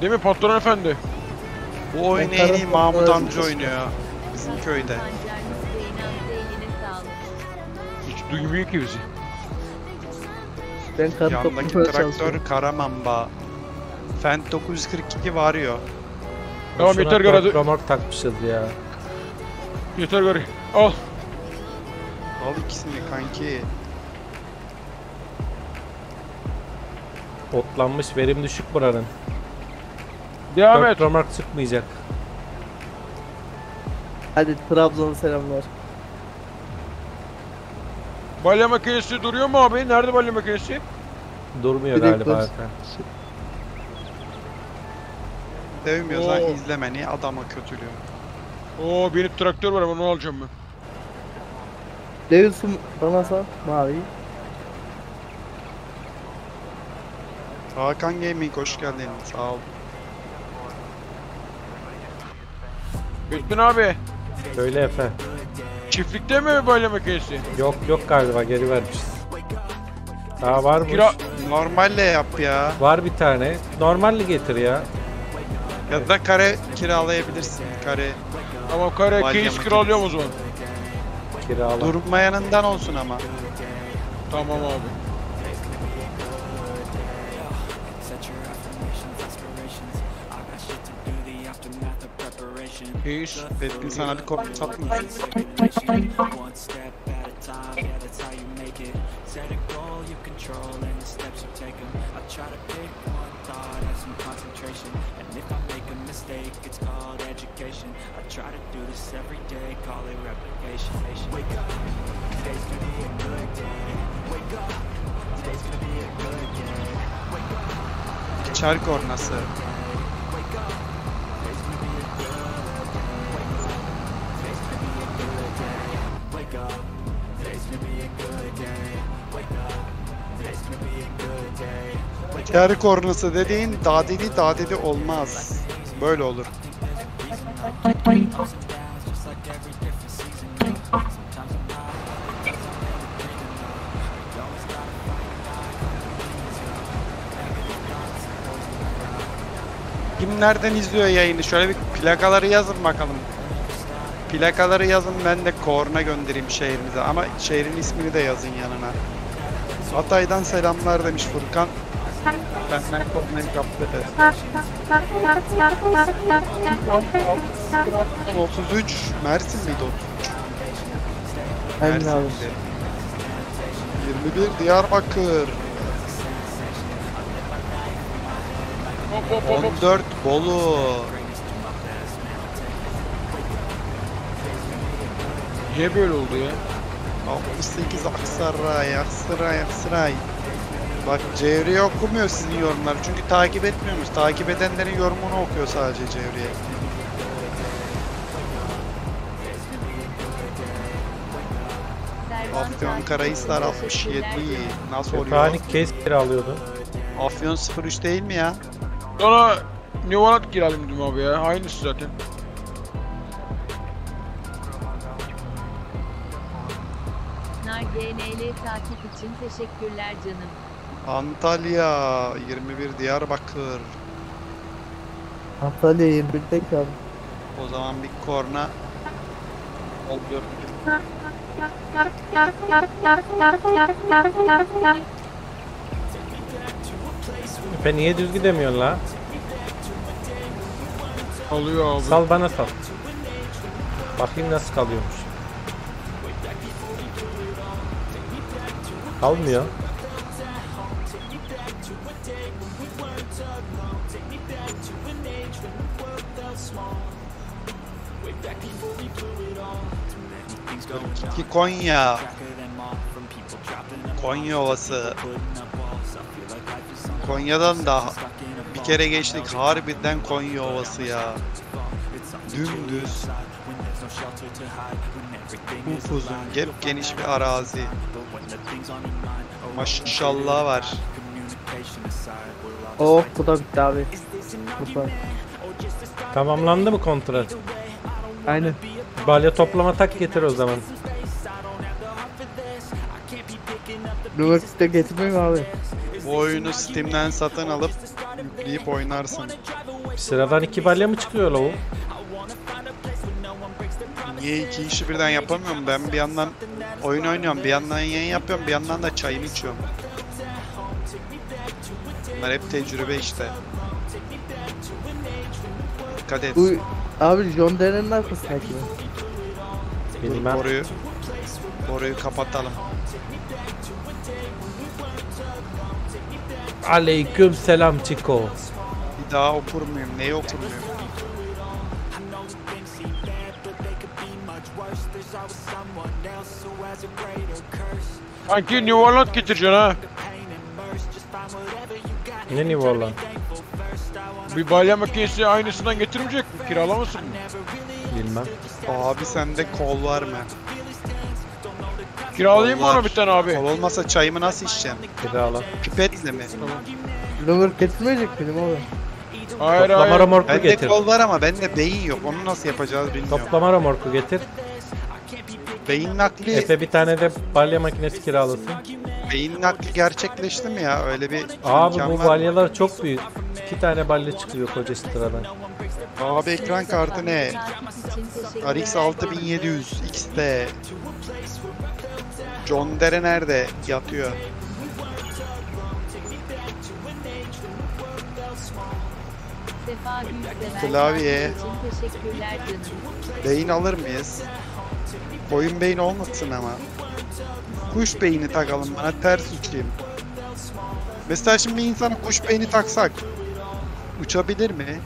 Değil mi patron efendi? Bu oyunu en iyi Mahmut amca oynuyor. Bizim köyde. Hiç duymuyor ki bizi. Ben karı Yandaki traktör. Karamamba. Fent 942 varıyor. Tamam yeter hadi. Promork takmışız ya. Yeter gari. Al. Al ikisini kanki. Otlanmış verim düşük buranın. Devam Dört et. Promork çıkmayacak. Hadi Trabzon'a selamlar. Balya makinesi duruyor mu abi? Nerede balya makinesi? Durmuyor Direkt galiba dur. Sevmiyorsan Oo. izlemeni adama kötülüyor. Oo benim traktör var onu alacağım ben. Davidson bana sal mavi. Hakan Gaming hoş geldin. Sağ ol. Gültün abi. Söyle Efe. Çiftlikte mi böyle makinesi? Yok yok galiba geri vermişiz. Daha var mı? Kira... Normalle yap ya. Var bir tane. Normalli getir ya. Ya da kare kiralayabilirsin. Kare Tamam kare Balya case makinesi. kiralıyorum o zaman. Kirala. durmayanından olsun ama. Tamam abi. Set your affirmations, aspirations. I got mistake, it's called education. I try to do this every day, call it replication. Wake up, today's gonna be a good day. Wake up, today's gonna be a good day. Wake up. Çar kornası. Wake up. Today's gonna be a good Today's gonna be a good day. Wake up. Today's gonna be a good day. Wake up. Today's gonna be a good day. Wake up. Çar kornası dediğin dadili dadili olmaz. Böyle olur. Kim nereden izliyor yayını? Şöyle bir plakaları yazın bakalım. Plakaları yazın ben de korna göndereyim şehrinize ama şehrin ismini de yazın yanına. Hatay'dan selamlar demiş Furkan. Benden kornayı kaptı. 33 Mersin miydi 33? Aynen abi. Mersin'di. 21 Diyarbakır. Hop hop hop hop. 14 Bolu. Niye böyle oldu ya? 68 Aksaray, Aksaray, Aksaray. Bak Cevriye okumuyor sizin yorumları çünkü takip etmiyormuş. Takip edenlerin yorumunu okuyor sadece Cevriye. Afyon Karahisar için 67. teşekkürler. Nasıl oluyor? hani case kiralıyordun. Afyon 03 değil mi ya? Sonra Holland kiraladım dedim abi ya. Aynısı zaten. Nar GNL takip için teşekkürler canım. Antalya 21 Diyarbakır. Antalya 21'de kaldı. O zaman bir korna oluyor. Efe niye düz gidemiyorsun la? Alıyor abi. Sal bana sal. Bakayım nasıl kalıyormuş. Kalmıyor. Like life is on Konya'dan da bir kere geçtik. Harbiden Konya Ovası ya. Dümdüz. Upuzun, gep geniş bir arazi. Maşallah var. Oh bu da bitti abi. Kupon. Tamamlandı mı kontrat? Aynen. Balya toplama tak getir o zaman. Robotics'te getirmiyor mu abi? Bu oyunu Steam'den satın alıp yükleyip oynarsın. Sıradan iki balya mı çıkıyor lavuk? Niye iki işi birden yapamıyorum? Ben bir yandan oyun oynuyorum, bir yandan yayın yapıyorum, bir yandan da çayımı içiyorum. Bunlar hep tecrübe işte. Dikkat et. Bu abi John Denner'ın arkasındaki mi? Dur, Bilmem. boruyu, boruyu kapatalım. Aleyküm selam Çiko. Bir daha okur muyum? Neyi okur muyum? Sanki New Holland getireceksin ha. Ne nivo lan? Bir balya makinesi aynısından getirmeyecek mi? Kiralamasın mı? Bilmem. Abi sende kol var mı? Kiralayayım mı ona bir tane abi? Kol olmasa çayımı nasıl içeceğim? Kirala. Pipetle mi? Lover getirmeyecek miydim abi? Hayır Toplama hayır. remorku Bende getir. kol var ama bende beyin yok. Onu nasıl yapacağız bilmiyorum. Toplama remorku getir. Beyin nakli, Efe bir tane de balya makinesi kiralasın. beyin nakli gerçekleşti mi ya? Öyle bir Abi imkan bu var mı? balyalar çok büyük. İki tane balya çıkıyor koca sıradan. Abi ekran kartı ne? RX canım. 6700 XT. John Dere nerede yatıyor? Sefa Gülsever. Klavye. teşekkürler canım. Beyin alır mıyız? Koyun beyin olmasın ama. Kuş beyni takalım bana ters uçayım. Mesela şimdi bir insana kuş beyni taksak uçabilir mi?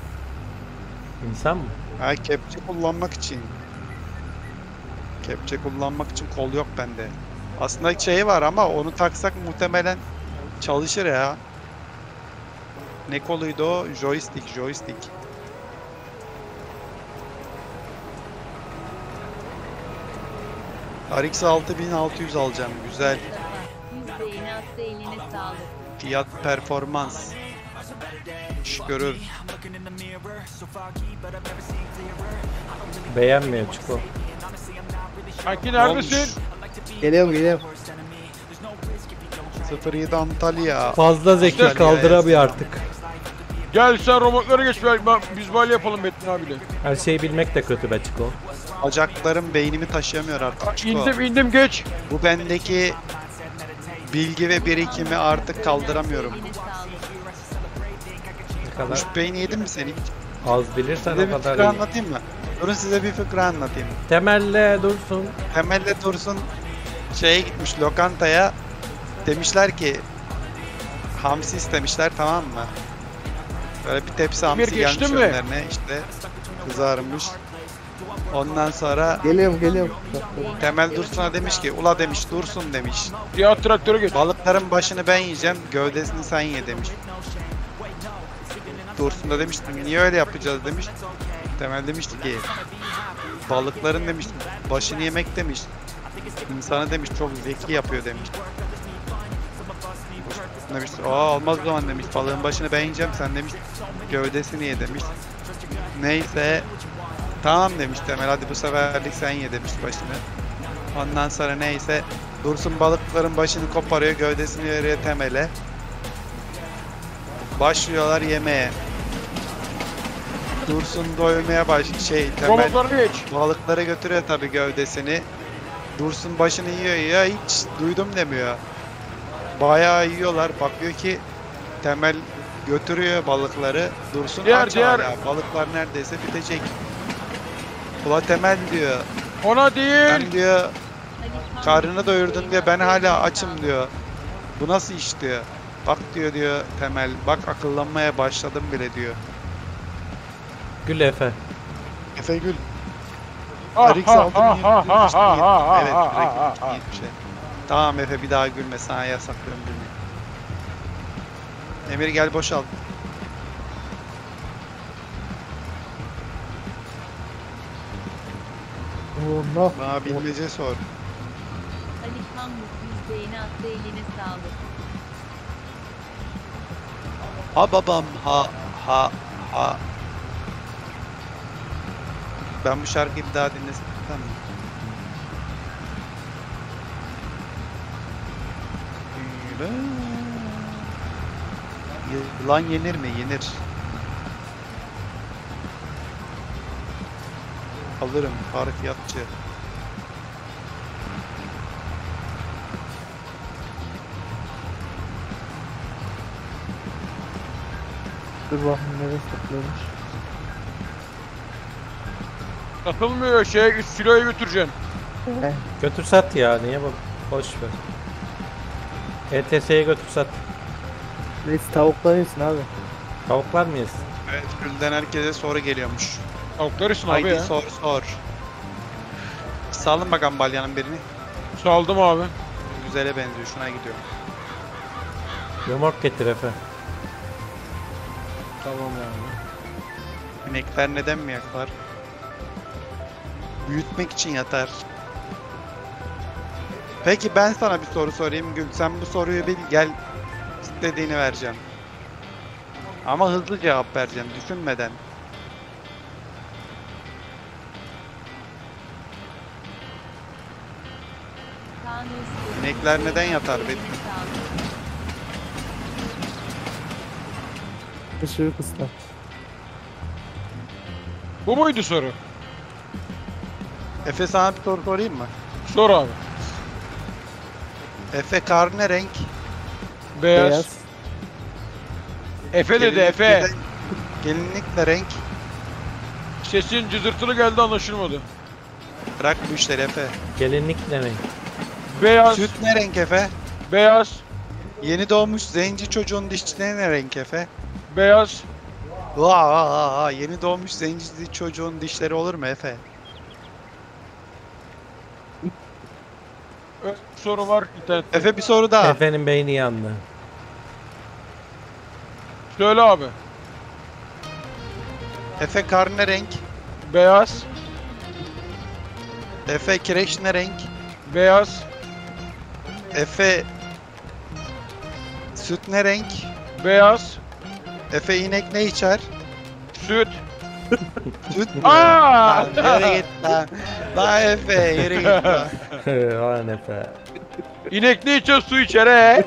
İnsan mı? Ha kepçe kullanmak için. Kepçe kullanmak için kol yok bende. Aslında şey var ama onu taksak muhtemelen çalışır ya. Ne koluydu o? Joystick, joystick. RX 6600 alacağım. Güzel. 100 beğeni attı eline sağlık. Fiyat performans. İş görür. Beğenmiyor Çiko. Olmuş? neredesin? Geliyorum geliyorum. 07 Antalya. Fazla zeki Güzel kaldıramıyor artık. Gel sen robotlara geç. ben- ben- Biz balya yapalım Metin abiyle. Her şeyi bilmek de kötü be Çiko. Bacaklarım beynimi taşıyamıyor artık. Çiko. İndim indim geç. Bu bendeki bilgi ve birikimi artık kaldıramıyorum. Ne kadar Kuş beyni yedin mi sen hiç? az bilirsen Size o bir kadar iyi. anlatayım mı? Durun size bir fıkra anlatayım. Temelle dursun. Temelde Dursun şeye gitmiş lokantaya. Demişler ki hamsi istemişler tamam mı? Böyle bir tepsi hamsi gelmiş mi? önlerine işte kızarmış. Ondan sonra Geliyorum geliyorum. Temel Dursun'a demiş ki ula demiş Dursun demiş. Diğer traktöre geç. Balıkların başını ben yiyeceğim, gövdesini sen ye demiş. Dursun da demiş, niye öyle yapacağız demiş. Temel demişti ki, balıkların demiş, başını yemek demiş. İnsanı demiş, çok zeki yapıyor demiş. Demiş, aa olmaz o zaman demiş, balığın başını ben yiyeceğim, sen demiş, gövdesini ye demiş. Neyse, tamam demiş Temel, hadi bu seferlik sen ye demiş başını. Ondan sonra neyse, Dursun balıkların başını koparıyor, gövdesini veriyor temele. Başlıyorlar yemeğe. Dursun doymaya baş şey temel balıklara götürüyor tabi gövdesini. Dursun başını yiyor ya hiç duydum demiyor. Bayağı yiyorlar. Bakıyor ki temel götürüyor balıkları. Dursun Diğer- aç diğer- hala. Balıklar neredeyse bitecek. Ula temel diyor. Ona değil. Ben diyor Karnını doyurdun diye ben hala açım diyor. Bu nasıl iş diyor. Bak diyor diyor Temel. Bak akıllanmaya başladım bile diyor. Gül Efe. Efe Gül. Ah, RX ha, 6000 ha, ha, ha, ha, ha, Evet, direkt ha, ha. 7000 şey. Tamam Efe bir daha gülme. Sana yasaklıyorum gülmeyi. Emir gel boşalt. Allah. Bana bilmece sor. Ali 100 beğeni attı eline sağlık. Ha babam ha ha ha. Ben bu şarkıyı bir daha dinlesem mi? Yılan yenir mi? Yenir. Alırım. Harfiyatçı. Dur bakayım nereye saklıyormuş. Satılmıyor şey 3 kiloya götüreceksin. Götür sat ya. Niye bu? Boş ver. ETS'ye götür sat. Neyse tavuklar yesin abi. Tavuklar mı yesin? Evet, Gül'den herkese soru geliyormuş. Tavuklar için abi Haydi ya. sor sor. Salın bakalım balyanın birini. Saldım abi. Güzele benziyor. Şuna gidiyor. Yumurk getir Efe. Tamam abi. İnekler neden mi yaklar? Büyütmek için yatar. Peki ben sana bir soru sorayım Gül. Sen bu soruyu bil gel istediğini vereceğim. Ama hızlı cevap vereceğim düşünmeden. İnekler neden yatar be? Kaan. Işığı kısla. Bu muydu soru? Efe sana bir soru sorayım mı? Sor abi. Efe kar ne renk? Beyaz. Beyaz. Efe dedi Gelinlik Efe. Gelinlik ne renk? Sesin cızırtılı geldi anlaşılmadı. Bırak bu işleri Efe. Gelinlik ne renk? Beyaz. Süt ne renk Efe? Beyaz. Yeni doğmuş zenci çocuğun dişleri ne renk Efe? Beyaz. Vaa, yeni doğmuş zenci çocuğun dişleri olur mu Efe? Bir soru var internette. Efe bir soru daha. Efe'nin beyni yandı. Söyle abi. Efe kar ne renk? Beyaz. Efe kireç ne renk? Beyaz. Efe süt ne renk? Beyaz. Efe inek ne içer? Süt. Süt mü? Aa! Lan yürü git lan. Lan Efe yürü git lan. Lan Efe. İnek ne içer? Su içer he.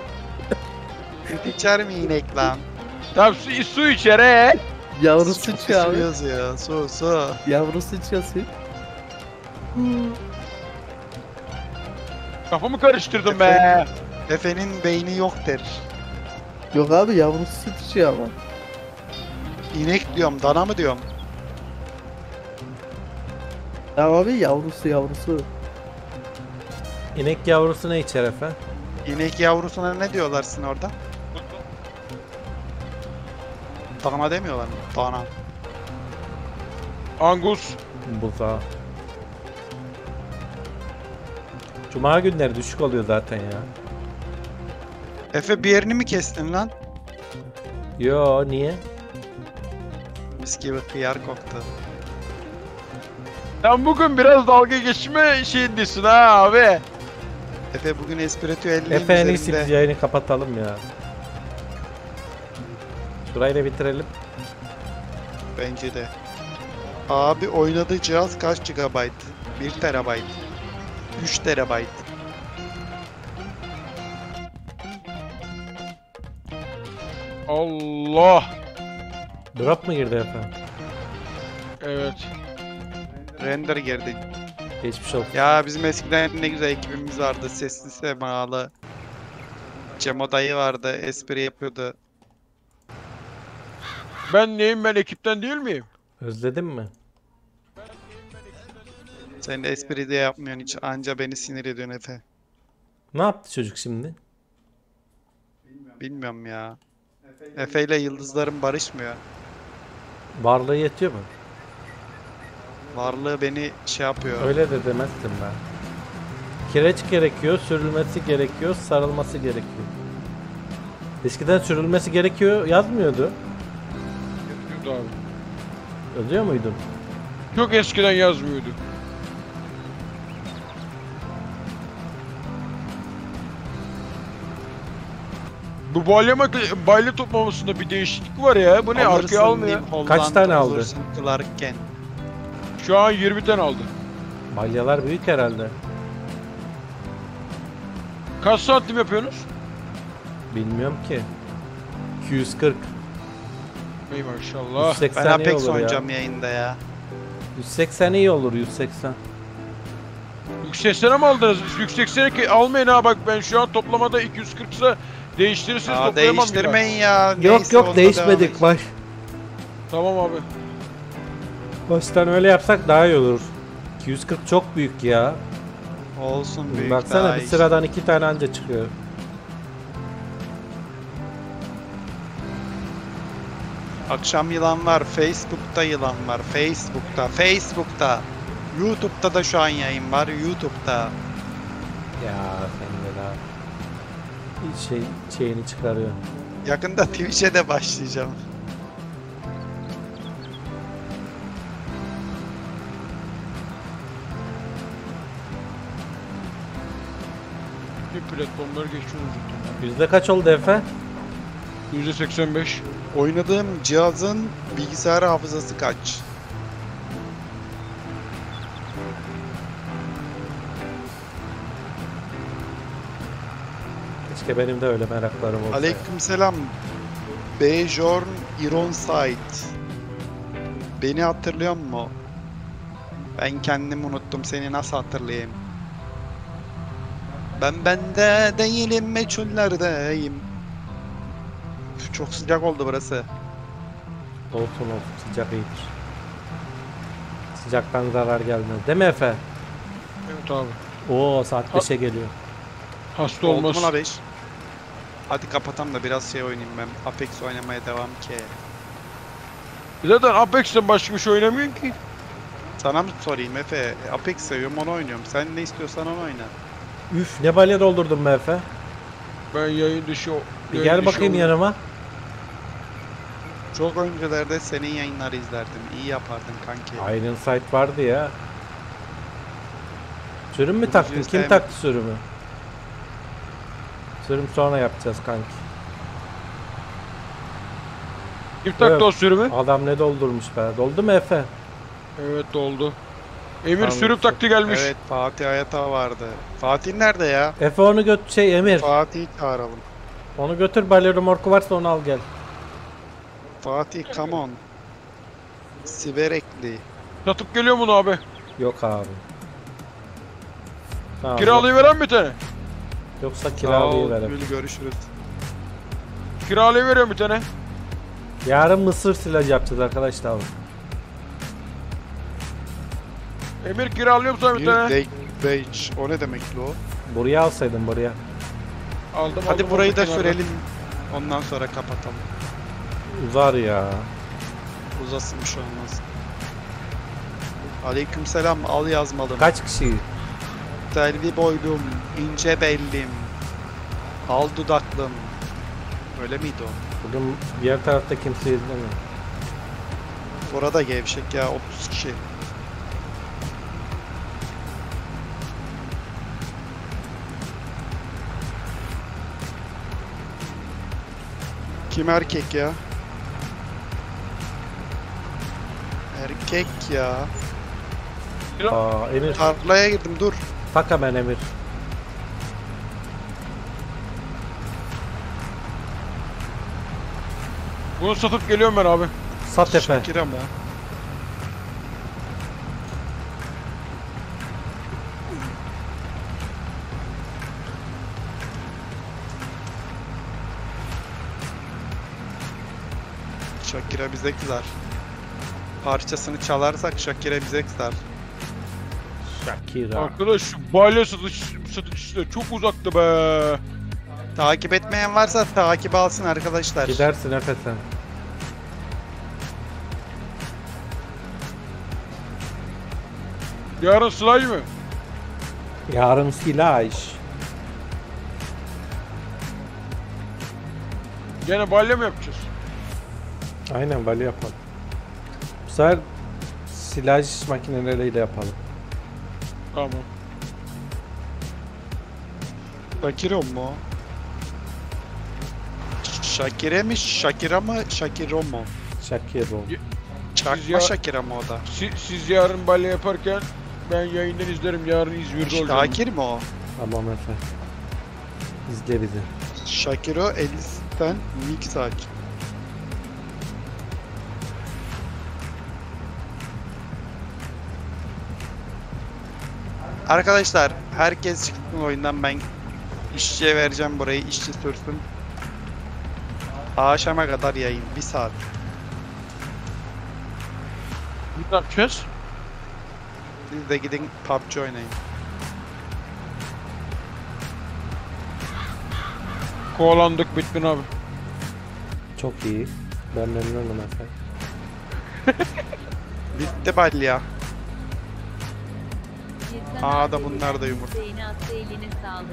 Süt içer mi inek lan? Tamam su, su içer he. Yavrusu Çok içiyor abi. Su yazıyor. Su su. Yavrusu içiyor süt. Kafamı karıştırdım be. Efe'nin beyni yok der. Yok abi yavrusu süt içiyor ama. İnek diyorum, dana mı diyorum? Tamam abi yavrusu yavrusu. İnek yavrusu ne içer Efe? İnek yavrusuna ne diyorlar sizin orada? Dana demiyorlar mı? Dana. Angus. Buza. Cuma günleri düşük oluyor zaten ya. Efe bir yerini mi kestin lan? Yo niye? Mis gibi kıyar koktu. Sen bugün biraz dalga geçme şeyindesin ha abi. Efe bugün espiritüelliğin Efe en iyisi üzerinde. biz yayını kapatalım ya. Şurayı da bitirelim. Bence de. Abi oynadığı cihaz kaç GB? 1 TB. 3 TB. Allah. Drop mu girdi Efe? Evet. Render girdi. Geçmiş olsun. Ya bizim eskiden ne güzel ekibimiz vardı. Sesli semalı. Cemo dayı vardı. Espri yapıyordu. Ben neyim ben ekipten değil miyim? Özledin mi? Sen de espri de yapmıyorsun hiç. Anca beni sinir ediyorsun Efe. Ne yaptı çocuk şimdi? Bilmiyorum ya. Efe ile yıldızlarım barışmıyor. Varlığı yetiyor mu? Varlığı beni şey yapıyor. Öyle de demezdim ben. Kireç gerekiyor, sürülmesi gerekiyor, sarılması gerekiyor. Eskiden sürülmesi gerekiyor yazmıyordu. Yazıyordu abi. Yazıyor muydun? Çok eskiden yazmıyordu. Bu balya mak- balya toplamasında bir değişiklik var ya. Bu ne? Alırsın Arkaya almıyor. Kaç tane aldı? Clark Kent. Şu an 20 tane aldı. Balyalar büyük herhalde. Kaç santim yapıyorsunuz? Bilmiyorum ki. 240. Ey maşallah. 180 Ben iyi Apex olur ya. oynayacağım yayında ya. 180 iyi olur 180. Yükseksene mi aldınız? Yükseksene ki almayın ha bak ben şu an toplamada 240 ise değiştirirseniz Aa, toplayamam bir daha. değiştirmeyin ya. Yok Neyse, yok onunla devam değişmedik et. baş. Tamam abi. Baştan öyle yapsak daha iyi olur. 240 çok büyük ya. Olsun büyük Baksana bir sıradan iki tane anca çıkıyor. Akşam yılan var. Facebook'ta yılan var. Facebook'ta. Facebook'ta. YouTube'da da şu an yayın var. YouTube'da. Ya sen de daha şey şeyini çıkarıyor. Yakında Twitch'e de başlayacağım. Platformları geçiyoruz. Yüzde kaç oldu Efe? %85. Oynadığım cihazın bilgisayar hafızası kaç? Keşke benim de öyle meraklarım olsa. Aleykümselam. Bejorn Ironside. Beni hatırlıyor mu? Ben kendimi unuttum. Seni nasıl hatırlayayım? Ben bende değilim meçhullerdeyim. Üf, Çok sıcak oldu burası. Olsun olsun sıcak iyidir. Sıcaktan zarar gelmez. Değil mi Efe? Evet abi. Oo saat 5'e geliyor. Hasta Oldu olmaz. mu la beş? Hadi kapatam da biraz şey oynayayım ben. Apex oynamaya devam ki. Zaten Apex'ten başka bir şey oynamıyorsun ki. Sana mı sorayım Efe? Apex seviyorum onu oynuyorum. Sen ne istiyorsan onu oyna. Üf ne balya doldurdun be Efe. Ben yayın dışı... Bir yayın gel dışı bakayım oyun- yanıma. Çok öncelerde senin yayınları izlerdim. İyi yapardın kanki. Iron Sight vardı ya. Sürüm mü taktın? Kim taktı sürümü? Sürüm sonra yapacağız kanki. Kim taktı Evet. o sürümü? Adam ne doldurmuş be. Doldu mu Efe? Evet doldu. Emir sürüm güzel. taktı gelmiş. Evet Fatih Hayata vardı. Fatih nerede ya? Efe onu göt şey Emir. Fatih'i çağıralım. Onu götür balya remorku varsa onu al gel. Fatih come on. Siberekli. Satıp geliyor bunu abi. Yok abi. Tamam, Kiralayı veren bir tane. Yoksa Sağ ol, kiralayıverim. Görüşürüz. Kiralayı veriyorum bir tane. Yarın mısır silaj yapacağız arkadaşlar. Emir kiralıyorum sana bir Bir tane. day beach. O ne demek o? Buraya alsaydın buraya. Aldım Hadi aldım, burayı da aldım, kenarda. sürelim. Ondan sonra kapatalım. Uzar ya. Uzasın bir şey olmaz. Aleykümselam al yazmalım. Kaç kişi? Selvi boylum, ince bellim, al dudaklım. Öyle miydi o? Bugün diğer tarafta kimse izlemiyor. Orada gevşek ya 30 kişi. Kim erkek ya? Erkek ya. Aa Emir. Tarlaya girdim dur. Tak hemen Emir. Bunu satıp geliyorum ben abi. Sat Efe. Şakira mı? Shakira bize kızar. Parçasını çalarsak Shakira bize kızar. Shakira. Arkadaş şu balya satış, satıcısı da çok uzaktı be. Takip etmeyen varsa takip alsın arkadaşlar. Gidersin Efe sen. Yarın slay mı? Yarın silaj. Gene balya mı yapacağız? Aynen balya yapalım. Bu sefer silaj makineleriyle yapalım. Tamam. Shakira mı? Shakira mi? Shakira mı? Shakiro mu? Shakira. Çakma ya- Shakira mı o da? Siz, siz yarın balya yaparken ben yayından izlerim. Yarın İzmir'de olacağım. Şakir mi o? Tamam Efe. İzle bizi. Shakiro 50'den mix aç. Arkadaşlar herkes çıksın oyundan ben işçiye vereceğim burayı işçi sürsün. Akşama kadar yayın bir saat. Ne yapacağız? Siz de gidin PUBG oynayın. Kovalandık bittin abi. Çok iyi. Ben memnunum Efe. Bitti balya. Birkan Aa da bunlar da yumurta. Attı eline sağlık.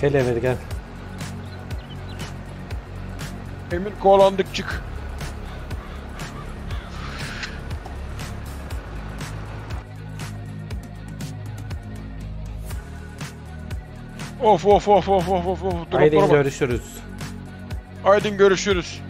Gel Emir gel. Emir kovalandık çık. Of of of of of of of. Haydi bak. görüşürüz. Aydın görüşürüz.